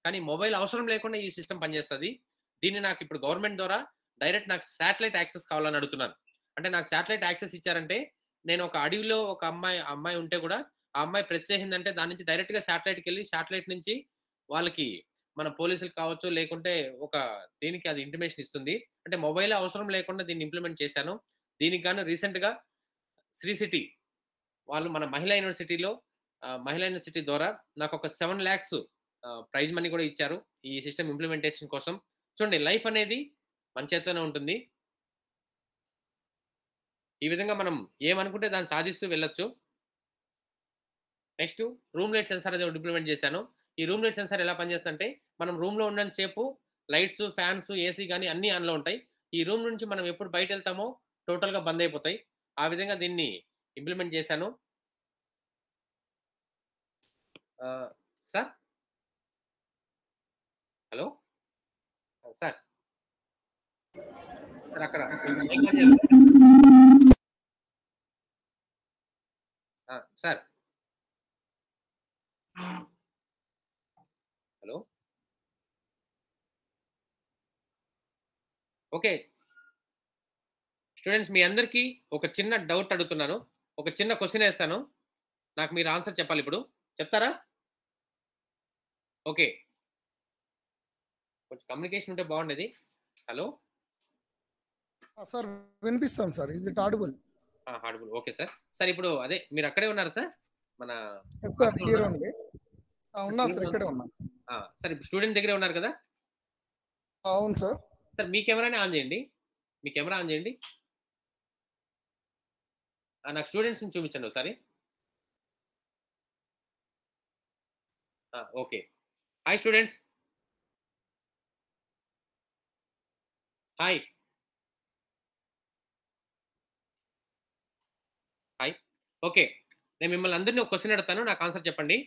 కానీ మొబైల్ అవసరం లేకుండా ఈ సిస్టమ్ పనిచేస్తుంది దీన్ని నాకు ఇప్పుడు గవర్నమెంట్ ద్వారా డైరెక్ట్ నాకు శాటిలైట్ యాక్సెస్ కావాలని అడుగుతున్నాను. అంటే నాకు శాటిలైట్ యాక్సెస్ ఇచ్చారంటే నేను ఒక అడవిలో ఒక అమ్మాయి అమ్మాయి ఉంటే కూడా ఆ అమ్మాయి ప్రెస్ చేసిందంటే దాని నుంచి డైరెక్ట్గా శాటిలైట్కి వెళ్ళి శాటిలైట్ నుంచి వాళ్ళకి మన పోలీసులు కావచ్చు లేకుంటే ఒక దీనికి అది ఇంటిమేషన్ ఇస్తుంది. అంటే మొబైల్ అవసరం లేకుండా దీన్ని ఇంప్లిమెంట్ చేశాను. దీనికి గాను రీసెంట్గా శ్రీ సిటీ వాళ్ళు మన మహిళా యూనివర్సిటీలో మహిళా యూనివర్సిటీ ద్వారా నాకు ఒక సెవెన్ ల్యాక్స్ ప్రైజ్ మనీ కూడా ఇచ్చారు ఈ సిస్టమ్ ఇంప్లిమెంటేషన్ కోసం. చూడండి లైఫ్ అనేది మన చేతిలోనే ఉంటుంది. ఈ విధంగా మనం ఏమనుకుంటే దాన్ని సాధిస్తూ వెళ్ళొచ్చు. నెక్స్ట్ రూమ్ లైట్ సెన్సార్ అది ఇంప్లిమెంట్ చేశాను. ఈ రూమ్ లైట్ సెన్సార్ ఎలా పనిచేస్తుందంటే మనం రూమ్లో ఉన్నంత సేపు లైట్స్ ఫ్యాన్స్ ఏసీ కానీ అన్నీ ఆన్లో ఉంటాయి. ఈ రూమ్ నుంచి మనం ఎప్పుడు బయట వెళ్తామో టోటల్గా బంద్ అయిపోతాయి. ఆ విధంగా దీన్ని ఇంప్లిమెంట్ చేశాను. సార్? హలో? సార్? సార్ అక్కడ. సార్. హలో? ఓకే. స్టూడెంట్స్ మీ అందరికీ ఒక చిన్న డౌట్ అడుగుతున్నాను. ఒక చిన్న క్వశ్చన్ వేస్తాను. నాకు మీరు ఆన్సర్ చెప్పాలి ఇప్పుడు. చెప్తారా? ఓకే. కొంచెం కమ్యూనికేషన్ ఉంటే బాగుండేది. Hello? Sir వినిపిస్తాం sir. Is it audible audible okay sir. Sir ఇప్పుడు అదే మీరు అక్కడే ఉన్నారు సార్? మన సార్ ఇప్పుడు స్టూడెంట్ దగ్గరే ఉన్నారు కదా? అవును సార్. సార్ మీ కెమెరానే ఆన్ చేయండి. మీ కెమెరా ఆన్ చేయండి. నాకు స్టూడెంట్స్ని చూపించండి ఒకసారి. Okay. Hi students. Hi hi okay. నేను మిమ్మల్ని అందరినీ ఒక క్వశ్చన్ అడతాను నాకు ఆన్సర్ చెప్పండి.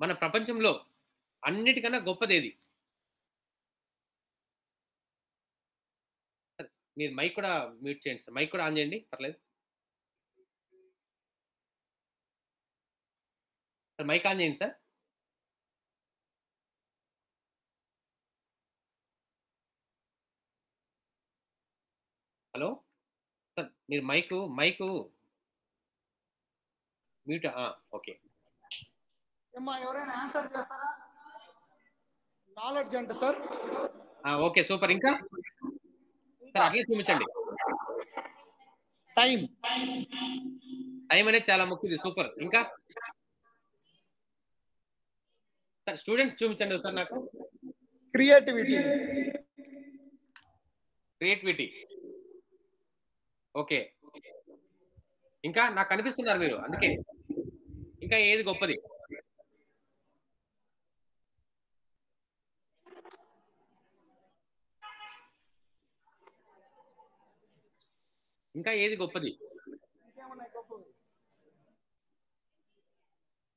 మన ప్రపంచంలో అన్నిటికన్నా గొప్పది ఏది మీరు మైక్ కూడా మ్యూట్ చేయండి సార్. మైక్ కూడా ఆన్ చేయండి. పర్లేదు. సార్ మైక్ ఆన్ చేయండి సార్. హలో? సార్ మీరు మైకు మైకు మ్యూట్ ఓకే ఏమ్మా ఎవరైనా ఆన్సర్ చేస్తారా? నాలెడ్జ్ అంటే సార్? ఓకే సూపర్ ఇంకా? సార్ అట్లే చూపించండి. టైం టైం అనేది చాలా ముఖ్యది సూపర్ ఇంకా? సార్ స్టూడెంట్స్ చూపించండి ఒకసారి నాకు. క్రియేటివిటీ క్రియేటివిటీ ఓకే ఇంకా నాకు కనిపిస్తున్నారు మీరు అందుకే. ఇంకా ఏది గొప్పది? ఇంకా ఏది గొప్పది?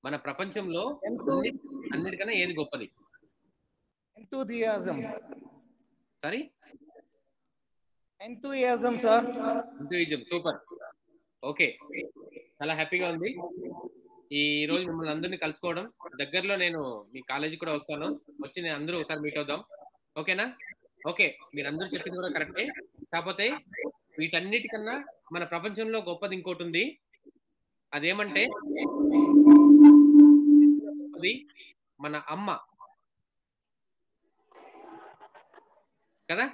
మన ప్రపంచంలో అన్ని- అన్నిటికన్నా ఏది గొప్పది? ఎంతూజియాజం సారీ సూపర్ ఓకే చాలా హ్యాపీగా ఉంది. ఈ రోజు మిమ్మల్ని అందరినీ కలుసుకోవడం దగ్గరలో నేను మీ కాలేజీ కూడా వస్తాను. వచ్చి నేను అందరూ ఒకసారి మీట్ అవుదాం. ఓకేనా? ఓకే మీరు అందరూ చెప్పింది కూడా కరెక్టే. కాకపోతే వీటన్నిటికన్నా మన ప్రపంచంలో గొప్పది ఇంకోటి ఉంది. అదేమంటే అది మన అమ్మ. కదా?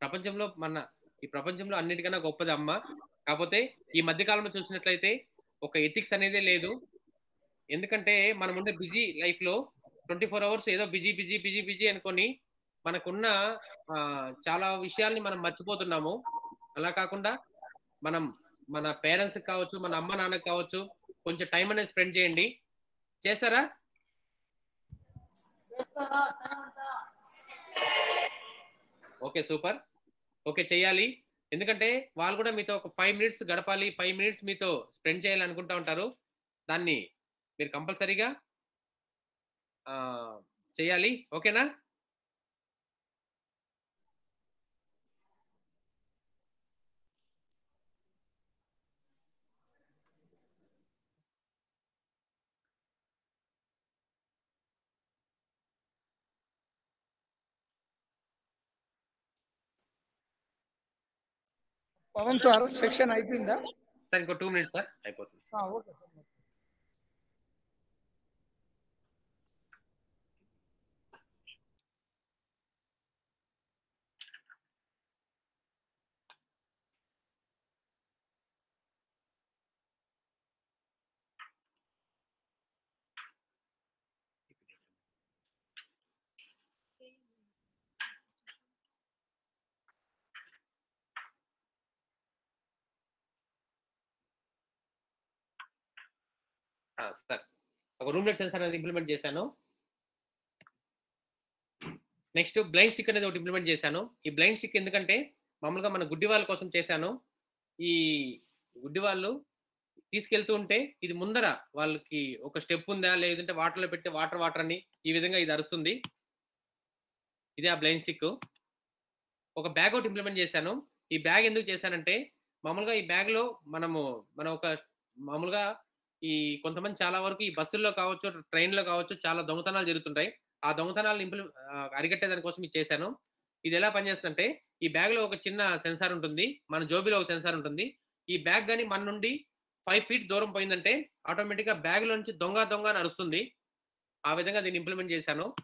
ప్రపంచంలో మన ఈ ప్రపంచంలో అన్నిటికన్నా గొప్పది అమ్మ. కాకపోతే ఈ మధ్య కాలంలో చూసినట్లయితే ఒక ఎథిక్స్ అనేదే లేదు. ఎందుకంటే మనం ఉండే బిజీ లైఫ్లో ట్వంటీ ఫోర్ అవర్స్ ఏదో బిజీ బిజీ బిజీ బిజీ అనుకొని మనకున్న చాలా విషయాల్ని మనం మర్చిపోతున్నాము. అలా కాకుండా మనం మన పేరెంట్స్ కావచ్చు మన అమ్మ నాన్నకి కావచ్చు కొంచెం టైం అనేది స్పెండ్ చేయండి. చేస్తారా? Okay super. ఓకే చేయాలి. ఎందుకంటే వాళ్ళు కూడా మీతో ఒక ఫైవ్ మినిట్స్ గడపాలి ఫైవ్ మినిట్స్ మీతో స్పెండ్ చేయాలి అనుకుంటా ఉంటారు. దాన్ని మీరు కంపల్సరీగా చేయాలి. ఓకేనా? పవన్ సార్ సెక్షన్ అయిపోయిందా? సార్ ఇంకో టూ మినిట్స్ సార్ అయిపోతుంది. ఓకే సార్ సార్ ఒక రూమ్లెట్ సెన్సార్ అనేది ఇంప్లిమెంట్ చేశాను. నెక్స్ట్ బ్లైండ్ స్టిక్ అనేది ఒకటి ఇంప్లిమెంట్ చేశాను. ఈ బ్లైండ్ స్టిక్ ఎందుకంటే మామూలుగా మన గుడ్డి వాళ్ళ కోసం చేశాను. ఈ గుడ్డి వాళ్ళు తీసుకెళ్తూ ఉంటే ఇది ముందర వాళ్ళకి ఒక స్టెప్ ఉందా లేదంటే వాటర్లో పెడితే వాటర్ వాటర్ అని ఈ విధంగా ఇది అరుస్తుంది. ఇది ఆ బ్లైండ్ స్టిక్ ఒక బ్యాగ్ ఒకటి ఇంప్లిమెంట్ చేశాను. ఈ బ్యాగ్ ఎందుకు చేశానంటే మామూలుగా ఈ బ్యాగ్లో మనము మనం ఒక మామూలుగా ఈ కొంతమంది చాలా వరకు ఈ బస్సుల్లో కావచ్చు ట్రైన్లో కావచ్చు చాలా దొంగతనాలు జరుగుతుంటాయి. ఆ దొంగతనాలు ఇంప్లి ఆ, అరికట్టే దానికోసం ఇది చేశాను. ఇది ఎలా పనిచేస్తుందంటే ఈ బ్యాగ్లో ఒక చిన్న సెన్సార్ ఉంటుంది. మన జోబీలో ఒక సెన్సార్ ఉంటుంది. ఈ బ్యాగ్ కానీ మన నుండి ఫైవ్ ఫీట్ దూరం పోయిందంటే ఆటోమేటిక్గా బ్యాగ్లో నుంచి దొంగ దొంగ అని అరుస్తుంది. ఆ విధంగా దీన్ని ఇంప్లిమెంట్ చేశాను.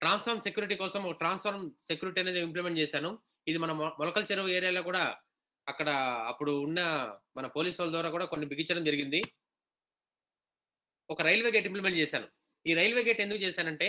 ట్రాన్స్ఫార్మ్ సెక్యూరిటీ కోసం ఒక ట్రాన్స్ఫార్మ్ సెక్యూరిటీ అనేది ఇంప్లిమెంట్ చేశాను. ఇది మన మొలకల చెరువు ఏరియాలో కూడా అక్కడ అప్పుడు ఉన్న మన పోలీస్ వాళ్ళ ద్వారా కూడా కొన్ని బిగించడం జరిగింది. ఒక రైల్వే గేట్ ఇంప్లిమెంట్ చేశాను. ఈ రైల్వే గేట్ ఎందుకు చేశానంటే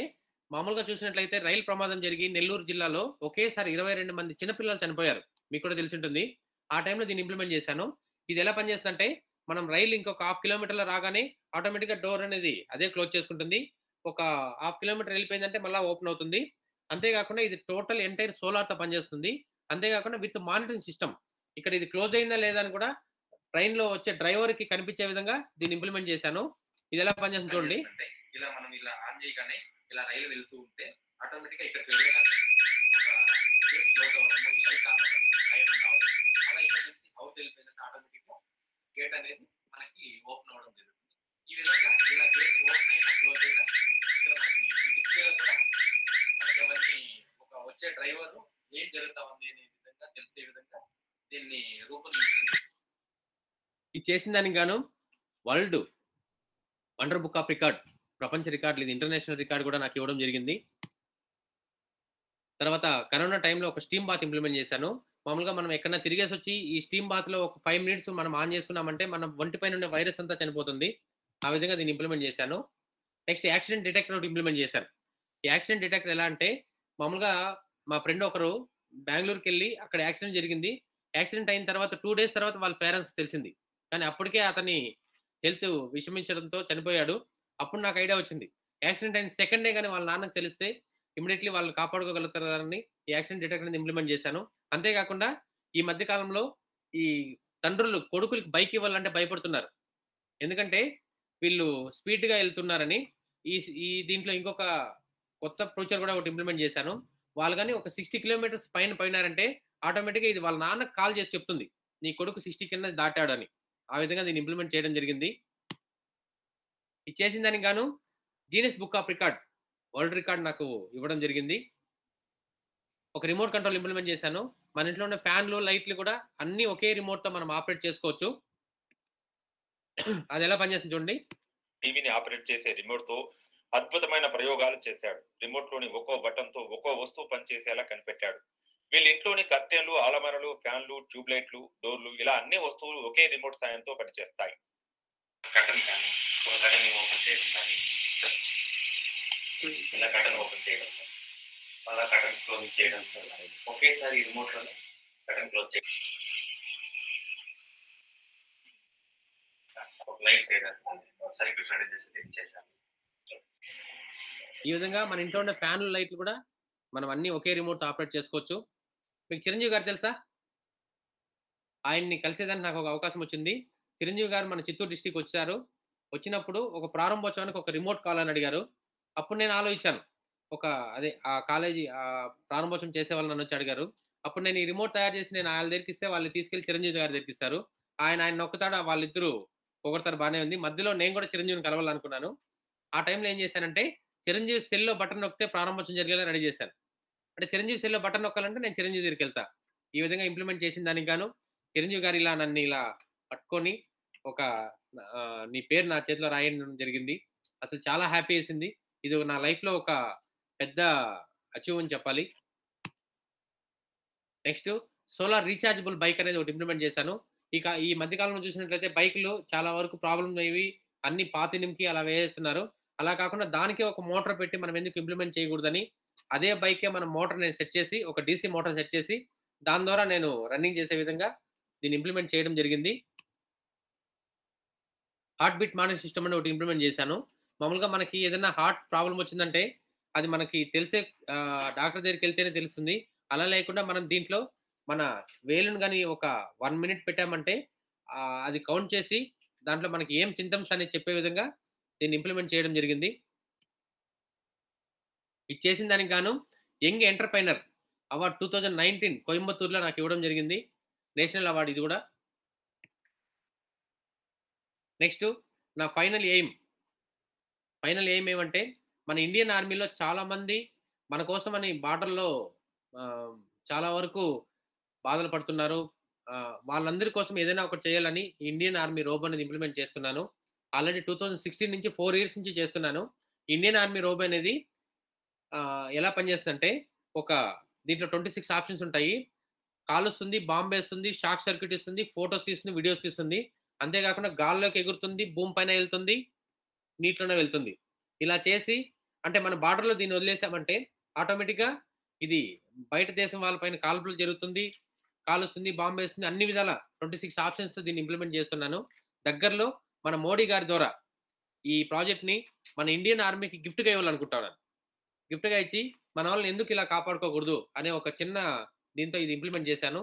మామూలుగా చూసినట్లయితే రైలు ప్రమాదం జరిగి నెల్లూరు జిల్లాలో ఒకేసారి ఇరవై రెండు మంది చిన్నపిల్లలు చనిపోయారు. మీకు కూడా తెలిసి ఉంటుంది. ఆ టైంలో దీన్ని ఇంప్లిమెంట్ చేశాను. ఇది ఎలా పనిచేస్తుందంటే మనం రైలు ఇంకొక హాఫ్ కిలోమీటర్లో రాగానే ఆటోమేటిక్గా డోర్ అనేది అదే క్లోజ్ చేసుకుంటుంది. ఒక హాఫ్ కిలోమీటర్ వెళ్ళిపోయిందంటే మళ్ళీ ఓపెన్ అవుతుంది. అంతేకాకుండా ఇది టోటల్ ఎంటైర్ సోలార్తో పనిచేస్తుంది. అంతేకాకుండా విత్ మానిటరింగ్ సిస్టమ్ ఇక్కడ ఇది క్లోజ్ అయిందా లేదా అని కూడా ట్రైన్లో వచ్చే డ్రైవర్కి కనిపించే విధంగా దీన్ని ఇంప్లిమెంట్ చేశాను. ఇది ఎలా పనిచేస్తుంది చూడండి. ఇలా మనం ఇలా ఆన్ చేయగానే ఇలా రైలు వెళ్తూ ఉంటే ఆటోమేటిక్గా ఇక్కడికి వెళ్ళగానే ఒక గేట్ లైట్ ఆన్ ట్రైన్ అలా ఇక్కడ నుంచి అవుట్ వెళ్ళిపోయిందంటే ఆటోమేటిక్గా గేట్ అనేది మనకి ఓపెన్ అవ్వడం జరుగుతుంది. ఈ విధంగా ఇలా గేట్ ఓపెన్ అయినా క్లోజ్ అయినా ఇక్కడ మనకి ఈ డిస్ప్లేలో కూడా మనకి అవన్నీ ఒక వచ్చే డ్రైవర్ ఏం జరుగుతా ఉంది అనే విధంగా తెలిసే విధంగా దీన్ని రూపొందించింది ఇది చేసిన దానికి గాను world wonder book of record ప్రపంచ రికార్డులు ఇది ఇంటర్నేషనల్ రికార్డ్ కూడా నాకు ఇవ్వడం జరిగింది. తర్వాత కరోనా టైంలో ఒక స్టీమ్ బాత్ ఇంప్లిమెంట్ చేశాను. మామూలుగా మనం ఎక్కడైనా తిరిగేసి వచ్చి ఈ స్టీమ్ బాత్లో ఒక ఫైవ్ మినిట్స్ మనం ఆన్ చేసుకున్నామంటే మన ఒంటిపైన ఉండే వైరస్ అంతా చనిపోతుంది. ఆ విధంగా దీన్ని ఇంప్లిమెంట్ చేశాను. నెక్స్ట్ యాక్సిడెంట్ డిటెక్టర్ ఒకటి ఇంప్లిమెంట్ చేశాను. ఈ యాక్సిడెంట్ డిటెక్టర్ ఎలా అంటే మామూలుగా మా ఫ్రెండ్ ఒకరు బెంగళూరుకి వెళ్ళి అక్కడ యాక్సిడెంట్ జరిగింది. యాక్సిడెంట్ అయిన తర్వాత టూ డేస్ తర్వాత వాళ్ళ పేరెంట్స్ తెలిసింది. కానీ అప్పటికే అతని హెల్త్ విషమించడంతో చనిపోయాడు. అప్పుడు నాకు ఐడియా వచ్చింది. యాక్సిడెంట్ అయిన సెకండ్ డే కానీ వాళ్ళ నాన్నకు తెలిస్తే ఇమీడియట్లీ వాళ్ళు కాపాడుకోగలుగుతారని ఈ యాక్సిడెంట్ డిటెక్టర్ ఇంప్లిమెంట్ చేశాను. అంతేకాకుండా ఈ మధ్య కాలంలో ఈ తండ్రులు కొడుకులకి బైక్ ఇవ్వాలంటే భయపడుతున్నారు. ఎందుకంటే వీళ్ళు స్పీడ్గా వెళ్తున్నారని ఈ ఈ దీంట్లో ఇంకొక కొత్త ప్రొచర్ కూడా ఒకటి ఇంప్లిమెంట్ చేశాను. వాళ్ళు కానీ ఒక సిక్స్టీ కిలోమీటర్స్ పైన పోయినారంటే ఆటోమేటిక్గా ఇది వాళ్ళ నాన్నకు కాల్ చేసి చెప్తుంది. నీ కొడుకు సిక్స్టీ కింద దాటాడు అని ఆ విధంగా దీన్ని ఇంప్లిమెంట్ చేయడం జరిగింది. ఇది చేసిన దానికి గాను genius book of record world record నాకు ఇవ్వడం జరిగింది. ఒక రిమోట్ కంట్రోల్ ఇంప్లిమెంట్ చేశాను. మన ఇంట్లో ఉన్న ఫ్యాన్లు లైట్లు కూడా అన్ని ఒకే రిమోట్తో మనం ఆపరేట్ చేసుకోవచ్చు. అది ఎలా పనిచేస్తుంది చూడండి. టీవీని ఆపరేట్ చేసే రిమోట్తో అద్భుతమైన ప్రయోగాలు చేశాడు. రిమోట్లోని ఒక్కో బటన్తో ఒక్కో వస్తువు పనిచేసేలా కనిపెట్టాడు. వీళ్ళ ఇంట్లోని కర్టెన్లు ఆలమరలు ఫ్యాన్లు ట్యూబ్ లైట్లు డోర్లు ఇలా అన్ని వస్తువులు ఒకే రిమోట్ సాయంతో పనిచేస్తాయి. కటన్ కానీ ఒక కటన్ ఓపెన్ చేయడం కానీ ఇలా కటన్ ఓపెన్ చేయడం కానీ, మళ్ళా కటన్ క్లోజ్ చేయడం కానీ, ఒకేసారి రిమోట్లో కటన్ క్లోజ్ చేయడం ఒక లైట్ చేయడం సర్క్యూట్ రెడీ చేసి దీన్ని చేశాను. ఈ విధంగా మన ఇంట్లో ఉన్న ఫ్యాన్లు లైట్లు కూడా మనం అన్ని ఒకే రిమోట్ ఆపరేట్ చేసుకోవచ్చు. మీకు చిరంజీవి గారు తెలుసా? ఆయన్ని కలిసేదానికి నాకు ఒక అవకాశం వచ్చింది. చిరంజీవి గారు మన చిత్తూరు డిస్టిక్ వచ్చారు. వచ్చినప్పుడు ఒక ప్రారంభోత్సవానికి ఒక రిమోట్ కావాలని అడిగారు. అప్పుడు నేను ఆలోచించాను. ఒక అదే ఆ కాలేజీ ఆ ప్రారంభోత్సవం చేసే వాళ్ళు నన్ను వచ్చి అడిగారు. అప్పుడు నేను ఈ రిమోట్ తయారు చేసి నేను వాళ్ళ దగ్గరికి ఇస్తే వాళ్ళు తీసుకెళ్ళి చిరంజీవి గారి దగ్గరికి ఇస్తారు. ఆయన ఆయన నొక్కుతాడు. వాళ్ళిద్దరూ పొగడతారు. బాగానే ఉంది. మధ్యలో నేను కూడా చిరంజీవిని కలవాలనుకున్నాను. ఆ టైంలో ఏం చేశానంటే చిరంజీవి సెల్లో బటన్ నొక్కితే ప్రారంభోత్సవం జరిగేలా రెడీ చేశాను. అంటే చిరంజీవి సెల్లో బటన్ నొక్కాలంటే నేను చిరంజీవి దగ్గరికి వెళ్తా. ఈ విధంగా ఇంప్లిమెంట్ చేసిన దానికి గాను చిరంజీవి గారు ఇలా నన్ను ఇలా పట్టుకొని ఒక నీ పేరు నా చేతిలో రాయడం జరిగింది. అసలు చాలా హ్యాపీ వేసింది. ఇది నా లైఫ్లో ఒక పెద్ద అచీవ్ అని చెప్పాలి. నెక్స్ట్ సోలార్ రీఛార్జబుల్ బైక్ అనేది ఒకటి ఇంప్లిమెంట్ చేశాను. ఇక ఈ మధ్యకాలంలో చూసినట్లయితే బైకులు చాలా వరకు ప్రాబ్లమ్ అయ్యి అన్ని పాతినింకి అలా వేస్తున్నారు. అలా కాకుండా దానికే ఒక మోటార్ పెట్టి మనం ఎందుకు ఇంప్లిమెంట్ చేయకూడదని అదే బైకే మనం మోటార్ నేను సెట్ చేసి ఒక డీసీ మోటార్ సెట్ చేసి దాని ద్వారా నేను రన్నింగ్ చేసే విధంగా దీన్ని ఇంప్లిమెంట్ చేయడం జరిగింది. హార్ట్ బీట్ మానిటర్ సిస్టమ్ అని ఒకటి ఇంప్లిమెంట్ చేశాను. మామూలుగా మనకి ఏదైనా హార్ట్ ప్రాబ్లం వచ్చిందంటే అది మనకి తెలిసే డాక్టర్ దగ్గరికి వెళ్తేనే తెలుస్తుంది. అలా లేకుండా మనం దీంట్లో మన వేలును కానీ ఒక వన్ మినిట్ పెట్టామంటే అది కౌంట్ చేసి దాంట్లో మనకి ఏం సింటమ్స్ అనేది చెప్పే విధంగా దీన్ని ఇంప్లిమెంట్ చేయడం జరిగింది. ఇది చేసిన దానికి గాను young entrepreneur award two thousand nineteen కోయంబత్తూరులో నాకు ఇవ్వడం జరిగింది. నేషనల్ అవార్డు ఇది కూడా. నెక్స్ట్ నా ఫైనల్ ఎయిమ్. ఫైనల్ ఎయిమ్ ఏమంటే మన ఇండియన్ ఆర్మీలో చాలామంది మన కోసం అని బార్డర్లో చాలా వరకు బాధలు పడుతున్నారు. వాళ్ళందరి కోసం ఏదైనా ఒకటి చేయాలని ఇండియన్ ఆర్మీ రోబో అనేది ఇంప్లిమెంట్ చేస్తున్నాను. ఆల్రెడీ టూ థౌజండ్ సిక్స్టీన్ నుంచి ఫోర్ ఇయర్స్ నుంచి చేస్తున్నాను. ఇండియన్ ఆర్మీ రోబో అనేది ఎలా పనిచేస్తుందంటే ఒక దీంట్లో ట్వంటీ సిక్స్ ఆప్షన్స్ ఉంటాయి. కాలుస్తుంది బాంబ్ వేస్తుంది షాక్ సర్క్యూట్ ఇస్తుంది ఫొటోస్ తీస్తుంది వీడియోస్ తీస్తుంది. అంతేకాకుండా గాల్లోకి ఎగురుతుంది భూమి పైన వెళ్తుంది నీటిలోనే వెళ్తుంది. ఇలా చేసి అంటే మన బార్డర్లో దీన్ని వదిలేసామంటే ఆటోమేటిక్గా ఇది బయట దేశం వాళ్ళపైన కాల్పులు జరుగుతుంది కాలుస్తుంది బాంబు వేస్తుంది అన్ని విధాల ట్వంటీ సిక్స్ ఆప్షన్స్తో దీన్ని ఇంప్లిమెంట్ చేస్తున్నాను. దగ్గరలో మన మోడీ గారి ద్వారా ఈ ప్రాజెక్ట్ని మన ఇండియన్ ఆర్మీకి గిఫ్ట్గా ఇవ్వాలనుకుంటున్నాను. గిఫ్ట్గా ఇచ్చి మన వాళ్ళని ఎందుకు ఇలా కాపాడుకోకూడదు అనే ఒక చిన్న దీంతో ఇది ఇంప్లిమెంట్ చేశాను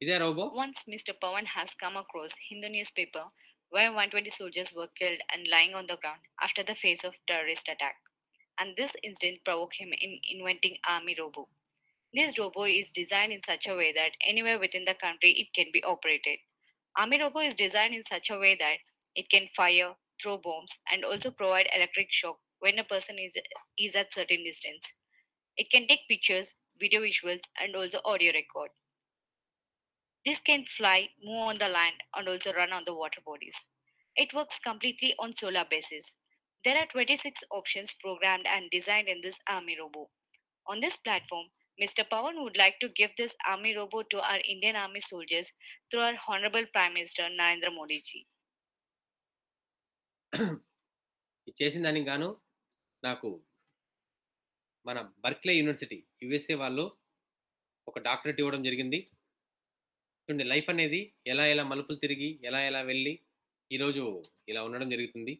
ఇదే robo Once Mr. Pawan has come across Hindu newspaper where 120 soldiers were killed and lying on the ground after the face of terrorist attack. And this incident provoked him in inventing Army Robo. This robo is designed in such a way that anywhere within the country it can be operated. Army Robo is designed in such a way that it can fire, throw bombs, and also provide electric shock when a person is, is at certain distance. It can take pictures, video visuals, and also audio record. This can fly, move on the land, and also run on the water bodies. It works completely on solar basis. There are 26 options programmed and designed in this Army Robo. On this platform, Mr. Pawan would like to give this Army Robo to our Indian Army soldiers through our Honorable Prime Minister Narendra Modi ji. ఇది చేసిన దానికి గాను నాకు మన బర్క్లే యూనివర్సిటీ యుఎస్ఏ వాళ్ళు ఒక డాక్టరేట్ ఇవ్వడం జరిగింది. చూడండి లైఫ్ అనేది ఎలా ఎలా మలుపులు తిరిగి ఎలా ఎలా వెళ్ళి ఈరోజు ఇలా ఉండడం జరుగుతుంది.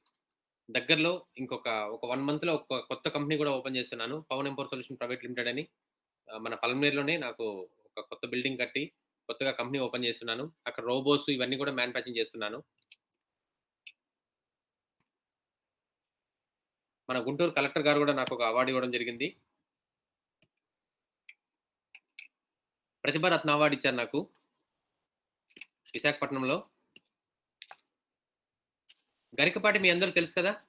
దగ్గరలో ఇంకొక ఒక వన్ మంత్లో ఒక కొత్త కంపెనీ కూడా ఓపెన్ చేస్తున్నాను. Pawan empower solution private limited అని. మన పలమనేరులోనే నాకు ఒక కొత్త బిల్డింగ్ కట్టి కొత్తగా కంపెనీ ఓపెన్ చేస్తున్నాను. అక్కడ రోబోస్ ఇవన్నీ కూడా మ్యానుఫ్యాక్చరింగ్ చేస్తున్నాను. మన గుంటూరు కలెక్టర్ గారు కూడా నాకు ఒక అవార్డు ఇవ్వడం జరిగింది. ప్రతిభారత్న అవార్డు ఇచ్చారు నాకు విశాఖపట్నంలో. గరికపాటి మీ అందరూ తెలుసు కదా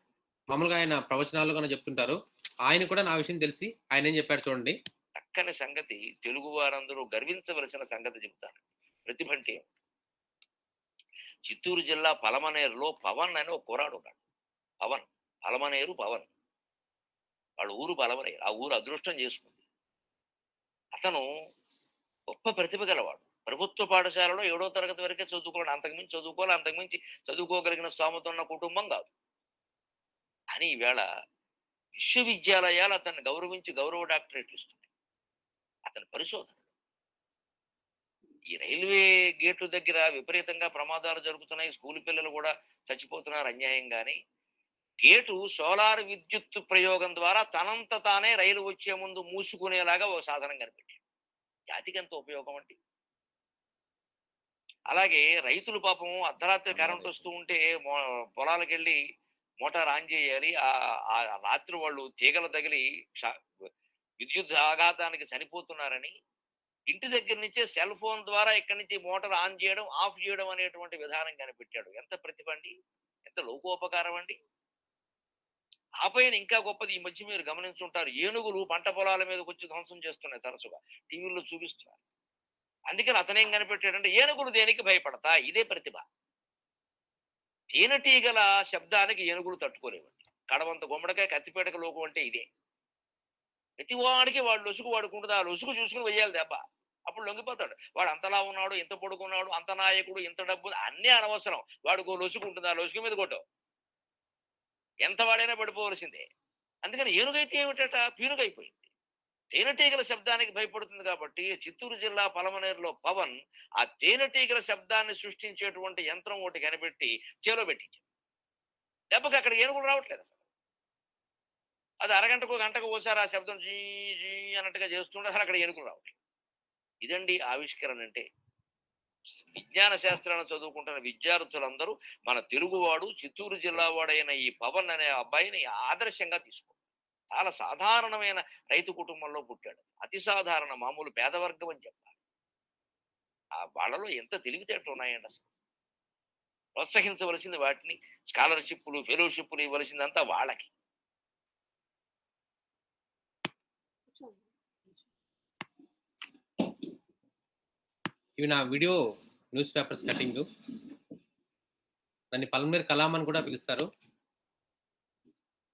మామూలుగా ఆయన ప్రవచనాలు కన్నా చెప్తుంటారు. ఆయన కూడా నా విషయం తెలిసి ఆయన ఏం చెప్పారు చూడండి. చక్కని సంగతి తెలుగు వారందరూ గర్వించవలసిన సంగతి చెబుతాను ప్రతిభ అంటే చిత్తూరు జిల్లా పలమనేరులో పవన్ అని ఒక కురాడు ఉన్నాడు. పవన్. అలమనేరు పవన్ వాళ్ళ ఊరు బలమనేరు ఆ ఊరు అదృష్టం చేసుకుంది. అతను గొప్ప ప్రతిభ గలవాడు. ప్రభుత్వ పాఠశాలలో ఏడో తరగతి వరకే చదువుకోవాలి. అంతకుమించి చదువుకోవాలి అంతకుమించి చదువుకోగలిగిన స్తోమత ఉన్న కుటుంబం కాదు. అని ఈవేళ విశ్వవిద్యాలయాలు అతన్ని గౌరవించి గౌరవ డాక్టరేట్ ఇస్తుంది అతని పరిశోధన. ఈ రైల్వే గేట్ల దగ్గర విపరీతంగా ప్రమాదాలు జరుగుతున్నాయి. స్కూల్ పిల్లలు కూడా చచ్చిపోతున్నారు అన్యాయంగాని. గేటు సోలార్ విద్యుత్ ప్రయోగం ద్వారా తనంత తానే రైలు వచ్చే ముందు మూసుకునేలాగా ఒక సాధనం కనిపెట్టాడు. జాతికి ఎంత ఉపయోగం అంటే అలాగే రైతులు పాపం అర్ధరాత్రి కరెంట్ వస్తూ ఉంటే పొలాలకు వెళ్ళి మోటార్ ఆన్ చేయాలి. ఆ రాత్రి వాళ్ళు తీగలు తగిలి విద్యుత్ ఆఘాతానికి చనిపోతున్నారని ఇంటి దగ్గర నుంచే సెల్ ఫోన్ ద్వారా ఇక్కడి నుంచి మోటార్ ఆన్ చేయడం ఆఫ్ చేయడం అనేటువంటి విధానం కనిపెట్టాడు. ఎంత ప్రతిభ అండి? ఎంత లోకోపకారం అండి? ఆ పైన ఇంకా గొప్పది ఈ మధ్య మీరు గమనించుంటారు. ఏనుగులు పంట పొలాల మీదకి వచ్చి ధ్వంసం చేస్తున్నాయి తరచుగా. టీవీల్లో చూపిస్తున్నారు. అందుకని అతనేం కనిపెట్టాడంటే ఏనుగులు దేనికి భయపడతా? ఇదే ప్రతిభ. తేనెటీగల శబ్దానికి ఏనుగులు తట్టుకోలేవండి. కడవంత గుమ్మడికాయ కత్తిపేటక లోకం అంటే ఇదే. ప్రతివాడికి వాడు లొసుగు వాడుకుంటుంది. ఆ లొసుగు చూసుకుని వెయ్యాలి దెబ్బ. అప్పుడు లొంగిపోతాడు. వాడు అంతలా ఉన్నాడు ఇంత పడుకున్నాడు అంత నాయకుడు ఇంత డబ్బు అన్నీ అనవసరం. వాడికి లొసుగు ఉంటుంది. ఆ లొసుగు మీద కొట్టావు ఎంత వాడైనా పడిపోవలసిందే. అందుకని ఏనుగైతే ఏమిటట? పీనుగైపోయింది. తేనెటీగల శబ్దానికి భయపడుతుంది కాబట్టి చిత్తూరు జిల్లా పలమనేరులో పవన్ ఆ తేనెటీగల శబ్దాన్ని సృష్టించేటువంటి యంత్రం ఒకటి కనిపెట్టి చేలో పెట్టించాడు. దెబ్బకి అక్కడ ఏనుగులు రావట్లేదు అసలు. అది అరగంటకు గంటకు ఓసారి ఆ శబ్దం జీ జీ అన్నట్టుగా చేస్తుంటే అసలు అక్కడ ఏనుగులు రావట్లేదు. ఇదండి ఆవిష్కరణ అంటే విజ్ఞాన శాస్త్రాలను చదువుకుంటున్న విద్యార్థులందరూ మన తెలుగువాడు చిత్తూరు జిల్లా వాడైన ఈ పవన్ అనే అబ్బాయిని ఆదర్శంగా తీసుకో చాలా సాధారణమైన రైతు కుటుంబంలో పుట్టాడు. అతి సాధారణ మామూలు పేదవర్గం అని చెప్పాలి. ఆ వాళ్ళలో ఎంత తెలివితేటలు ఉన్నాయండి అసలు? ప్రోత్సహించవలసింది వాటిని స్కాలర్షిప్లు ఫెలోషిప్లు ఇవ్వవలసిందంతా వాళ్ళకి. ఇవి నా వీడియో న్యూస్ పేపర్స్ కటింగ్. దాన్ని పల్మేర్ కలాం అని కూడా పిలుస్తారు.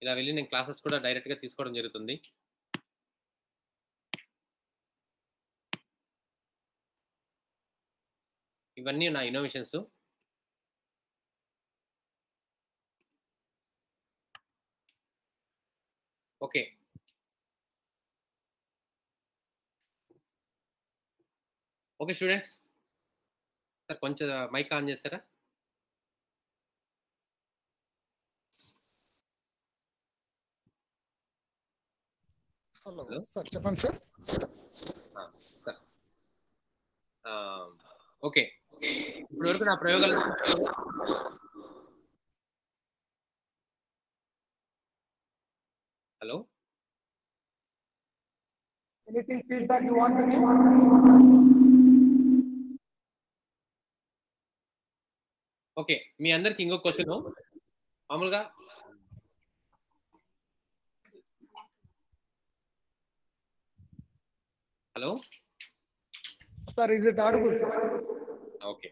ఇలా వెళ్ళి నేను క్లాసెస్ కూడా డైరెక్ట్గా తీసుకోవడం జరుగుతుంది. ఇవన్నీ నా innovations okay. Okay students. Sir కొంచెం మైక్ ఆన్ చేస్తారా? హలో సార్ చెప్పండి సార్. ఓకే. ఇప్పుడు వరకు నా ప్రయోగాలు hello? Anything feedback you want to give? Okay మీ అందరికి ఇంకో క్వశ్చన్ మామూలుగా? Hello? Sir, is it audible? sir? Okay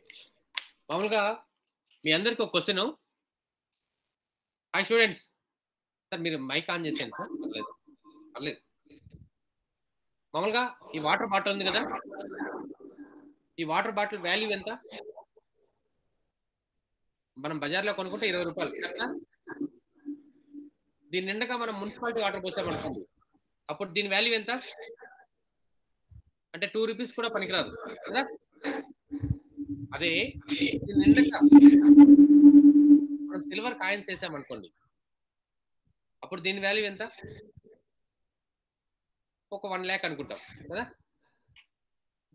మామూలుగా మీ అందరికి ఒక క్వశ్చన్ హాయ్ స్టూడెంట్స్ సార్ మీరు మైక్ ఆన్ చేసేయండి సార్ పర్లేదు. పర్లేదు. మామూలుగా ఈ వాటర్ బాటిల్ ఉంది కదా? ఈ వాటర్ బాటిల్ వాల్యూ ఎంత? మనం బజార్లో కొనుక్కుంటే ఇరవై రూపాయలు కరెక్టా? దీని నిండగా మనం మున్సిపాలిటీ వాటర్ పోసామనుకోండి అప్పుడు దీని వాల్యూ ఎంత? అంటే టూ రూపీస్ కూడా పనికిరాదు కదా? అదే దీని నిండగా మనం సిల్వర్ కాయిన్స్ వేసామనుకోండి అప్పుడు దీని వాల్యూ ఎంత? ఒక వన్ ల్యాక్ అనుకుంటాం కదా?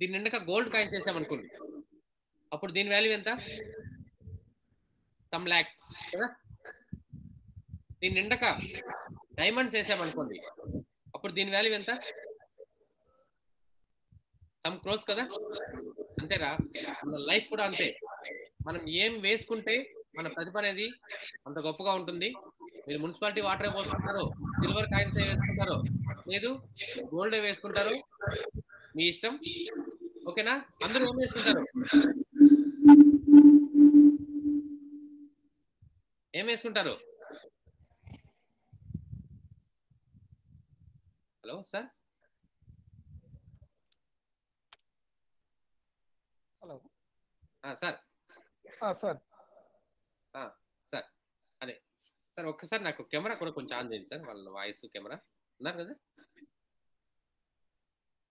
దీని నిండగా గోల్డ్ కాయిన్స్ వేసామనుకోండి అప్పుడు దీని వాల్యూ ఎంత? సమ్ ల్యాక్స్ కదా? దీని నిండక డైమండ్స్ వేసామనుకోండి అప్పుడు దీని వాల్యూ ఎంత? సమ్ క్రోస్ కదా? అంతేరా? మన లైఫ్ కూడా అంతే. మనం ఏం వేసుకుంటే మన ప్రతిభ అనేది అంత గొప్పగా ఉంటుంది. మీరు మున్సిపాలిటీ వాటర్ పోసుకుంటారు సిల్వర్ కాయిన్స్ వేసుకుంటారు? లేదు? గోల్డ్ వేసుకుంటారు? మీ ఇష్టం? ఓకేనా? అందరూ ఏం వేసుకుంటారు? ఏం వేసుకుంటారు? Hello sir? Hello. Sir. Sir sir అదే సార్ ఒక్కసారి నాకు కెమెరా కూడా కొంచెం ఆన్ చేయండి సార్ వాళ్ళ వాయిస్ కెమెరా. ఉన్నారు కదా?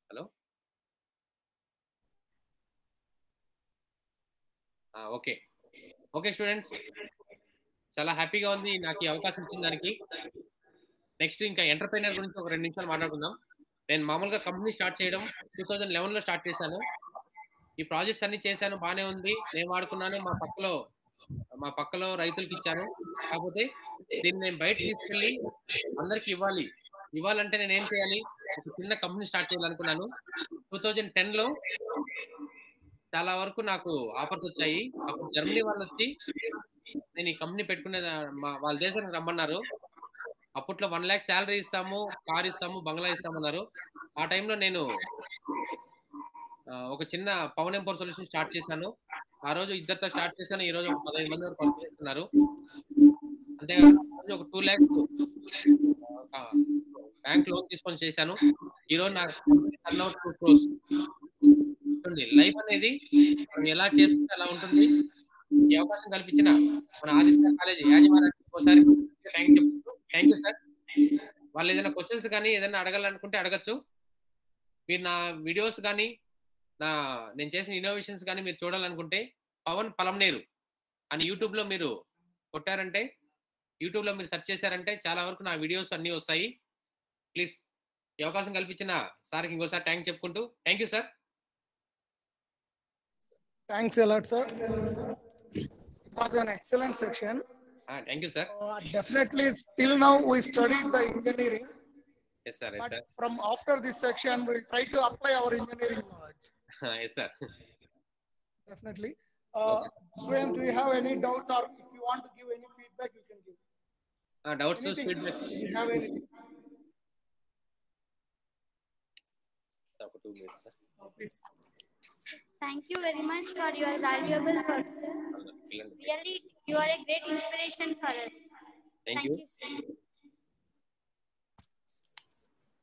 హలో? ఓకే. Okay students. చాలా హ్యాపీగా ఉంది నాకు ఈ అవకాశం ఇచ్చిన దానికి. నెక్స్ట్ ఇంకా ఎంటర్ప్రైనర్ గురించి ఒక రెండు నిమిషాలు మాట్లాడుకుందాం. నేను మామూలుగా కంపెనీ స్టార్ట్ చేయడం టూ థౌజండ్ లెవెన్లో స్టార్ట్ చేశాను. ఈ ప్రాజెక్ట్స్ అన్ని చేశాను బాగానే ఉంది. నేను వాడుకున్నాను మా పక్కలో మా పక్కలో రైతులకి ఇచ్చాను కాకపోతే దీన్ని నేను బయట తీసుకెళ్ళి అందరికి ఇవ్వాలి. ఇవ్వాలంటే నేను ఏం చేయాలి? ఒక చిన్న కంపెనీ స్టార్ట్ చేయాలనుకున్నాను. టూ థౌజండ్ టెన్లో చాలా వరకు నాకు ఆఫర్స్ వచ్చాయి. అప్పుడు జర్మనీ వాళ్ళు వచ్చి నేను ఈ కంపెనీ పెట్టుకునే వాళ్ళ దేశానికి రమ్మన్నారు. అప్పట్లో వన్ ల్యాక్ శాలరీ ఇస్తాము కార్ ఇస్తాము బంగ్లా ఇస్తామన్నారు. ఆ టైంలో నేను ఒక చిన్న పవన్ ఎంపోర్ సొల్యూషన్ స్టార్ట్ చేశాను. ఆ రోజు ఇద్దరితో స్టార్ట్ చేశాను ఈ రోజు ఒక పదహైదు మంది వరకు పనిచేస్తున్నారు అంటే ఒక టూ ల్యాక్స్ బ్యాంక్ లోన్ తీసుకొని చేశాను. ఈ రోజు నాకు turn out to cross life అనేది మనం ఎలా చేసుకుంటే అలా ఉంటుంది. ఈ అవకాశం కల్పించిన మన ఆదిత్య కాలేజ్ యాజమాన్యానికి ఒకసారి థ్యాంక్ చెప్తూ థ్యాంక్ యూ సార్ వాళ్ళు ఏదైనా క్వశ్చన్స్ కానీ ఏదైనా అడగాలనుకుంటే అడగచ్చు. మీరు నా వీడియోస్ కానీ నా నేను చేసిన ఇన్నోవేషన్స్ కానీ మీరు చూడాలనుకుంటే పవన్ పలంనేరు అని యూట్యూబ్లో మీరు కొట్టారంటే యూట్యూబ్లో మీరు సెర్చ్ చేశారంటే చాలా వరకు నా వీడియోస్ అన్నీ వస్తాయి. ప్లీజ్ ఈ అవకాశం కల్పించిన సార్కి ఇంకోసారి థ్యాంక్ చెప్పుకుంటూ thank you sir. Thanks section thank you sir. Definitely still now study engineering yes sir yes sir from after this section we try to apply our engineering [LAUGHS] yes, sir. Definitely. Uh, okay. Swayam, do you have any doubts or if you want to give any feedback, you can give. Uh, doubts anything, or feedback? Do you have anything? Please. Thank you very much for your valuable words, sir. Really, you are a great inspiration for us. Thank, Thank you. you sir.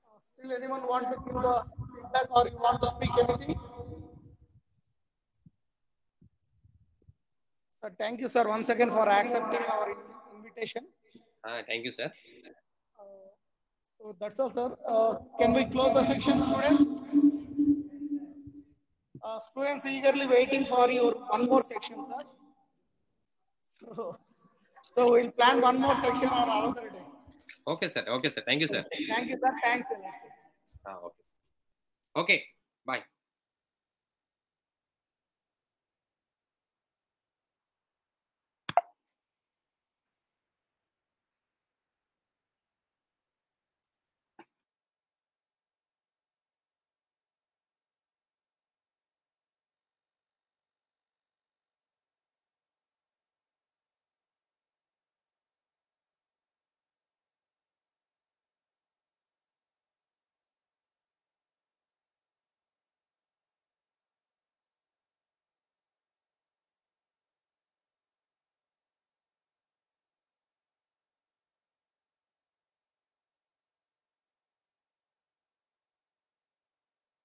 Uh, still, anyone want to give the feedback or you want to speak anything? So thank you, sir, once again for accepting our invitation. Uh, thank you, sir. Uh, so that's all, sir. Uh, can we close the section, students? Uh, students eagerly waiting for your one more section, sir. So, so we'll plan one more section on another day. Okay, sir. Okay, sir. Thank you, sir. Thank you, sir. Thanks, sir. Ah, okay. okay. Bye.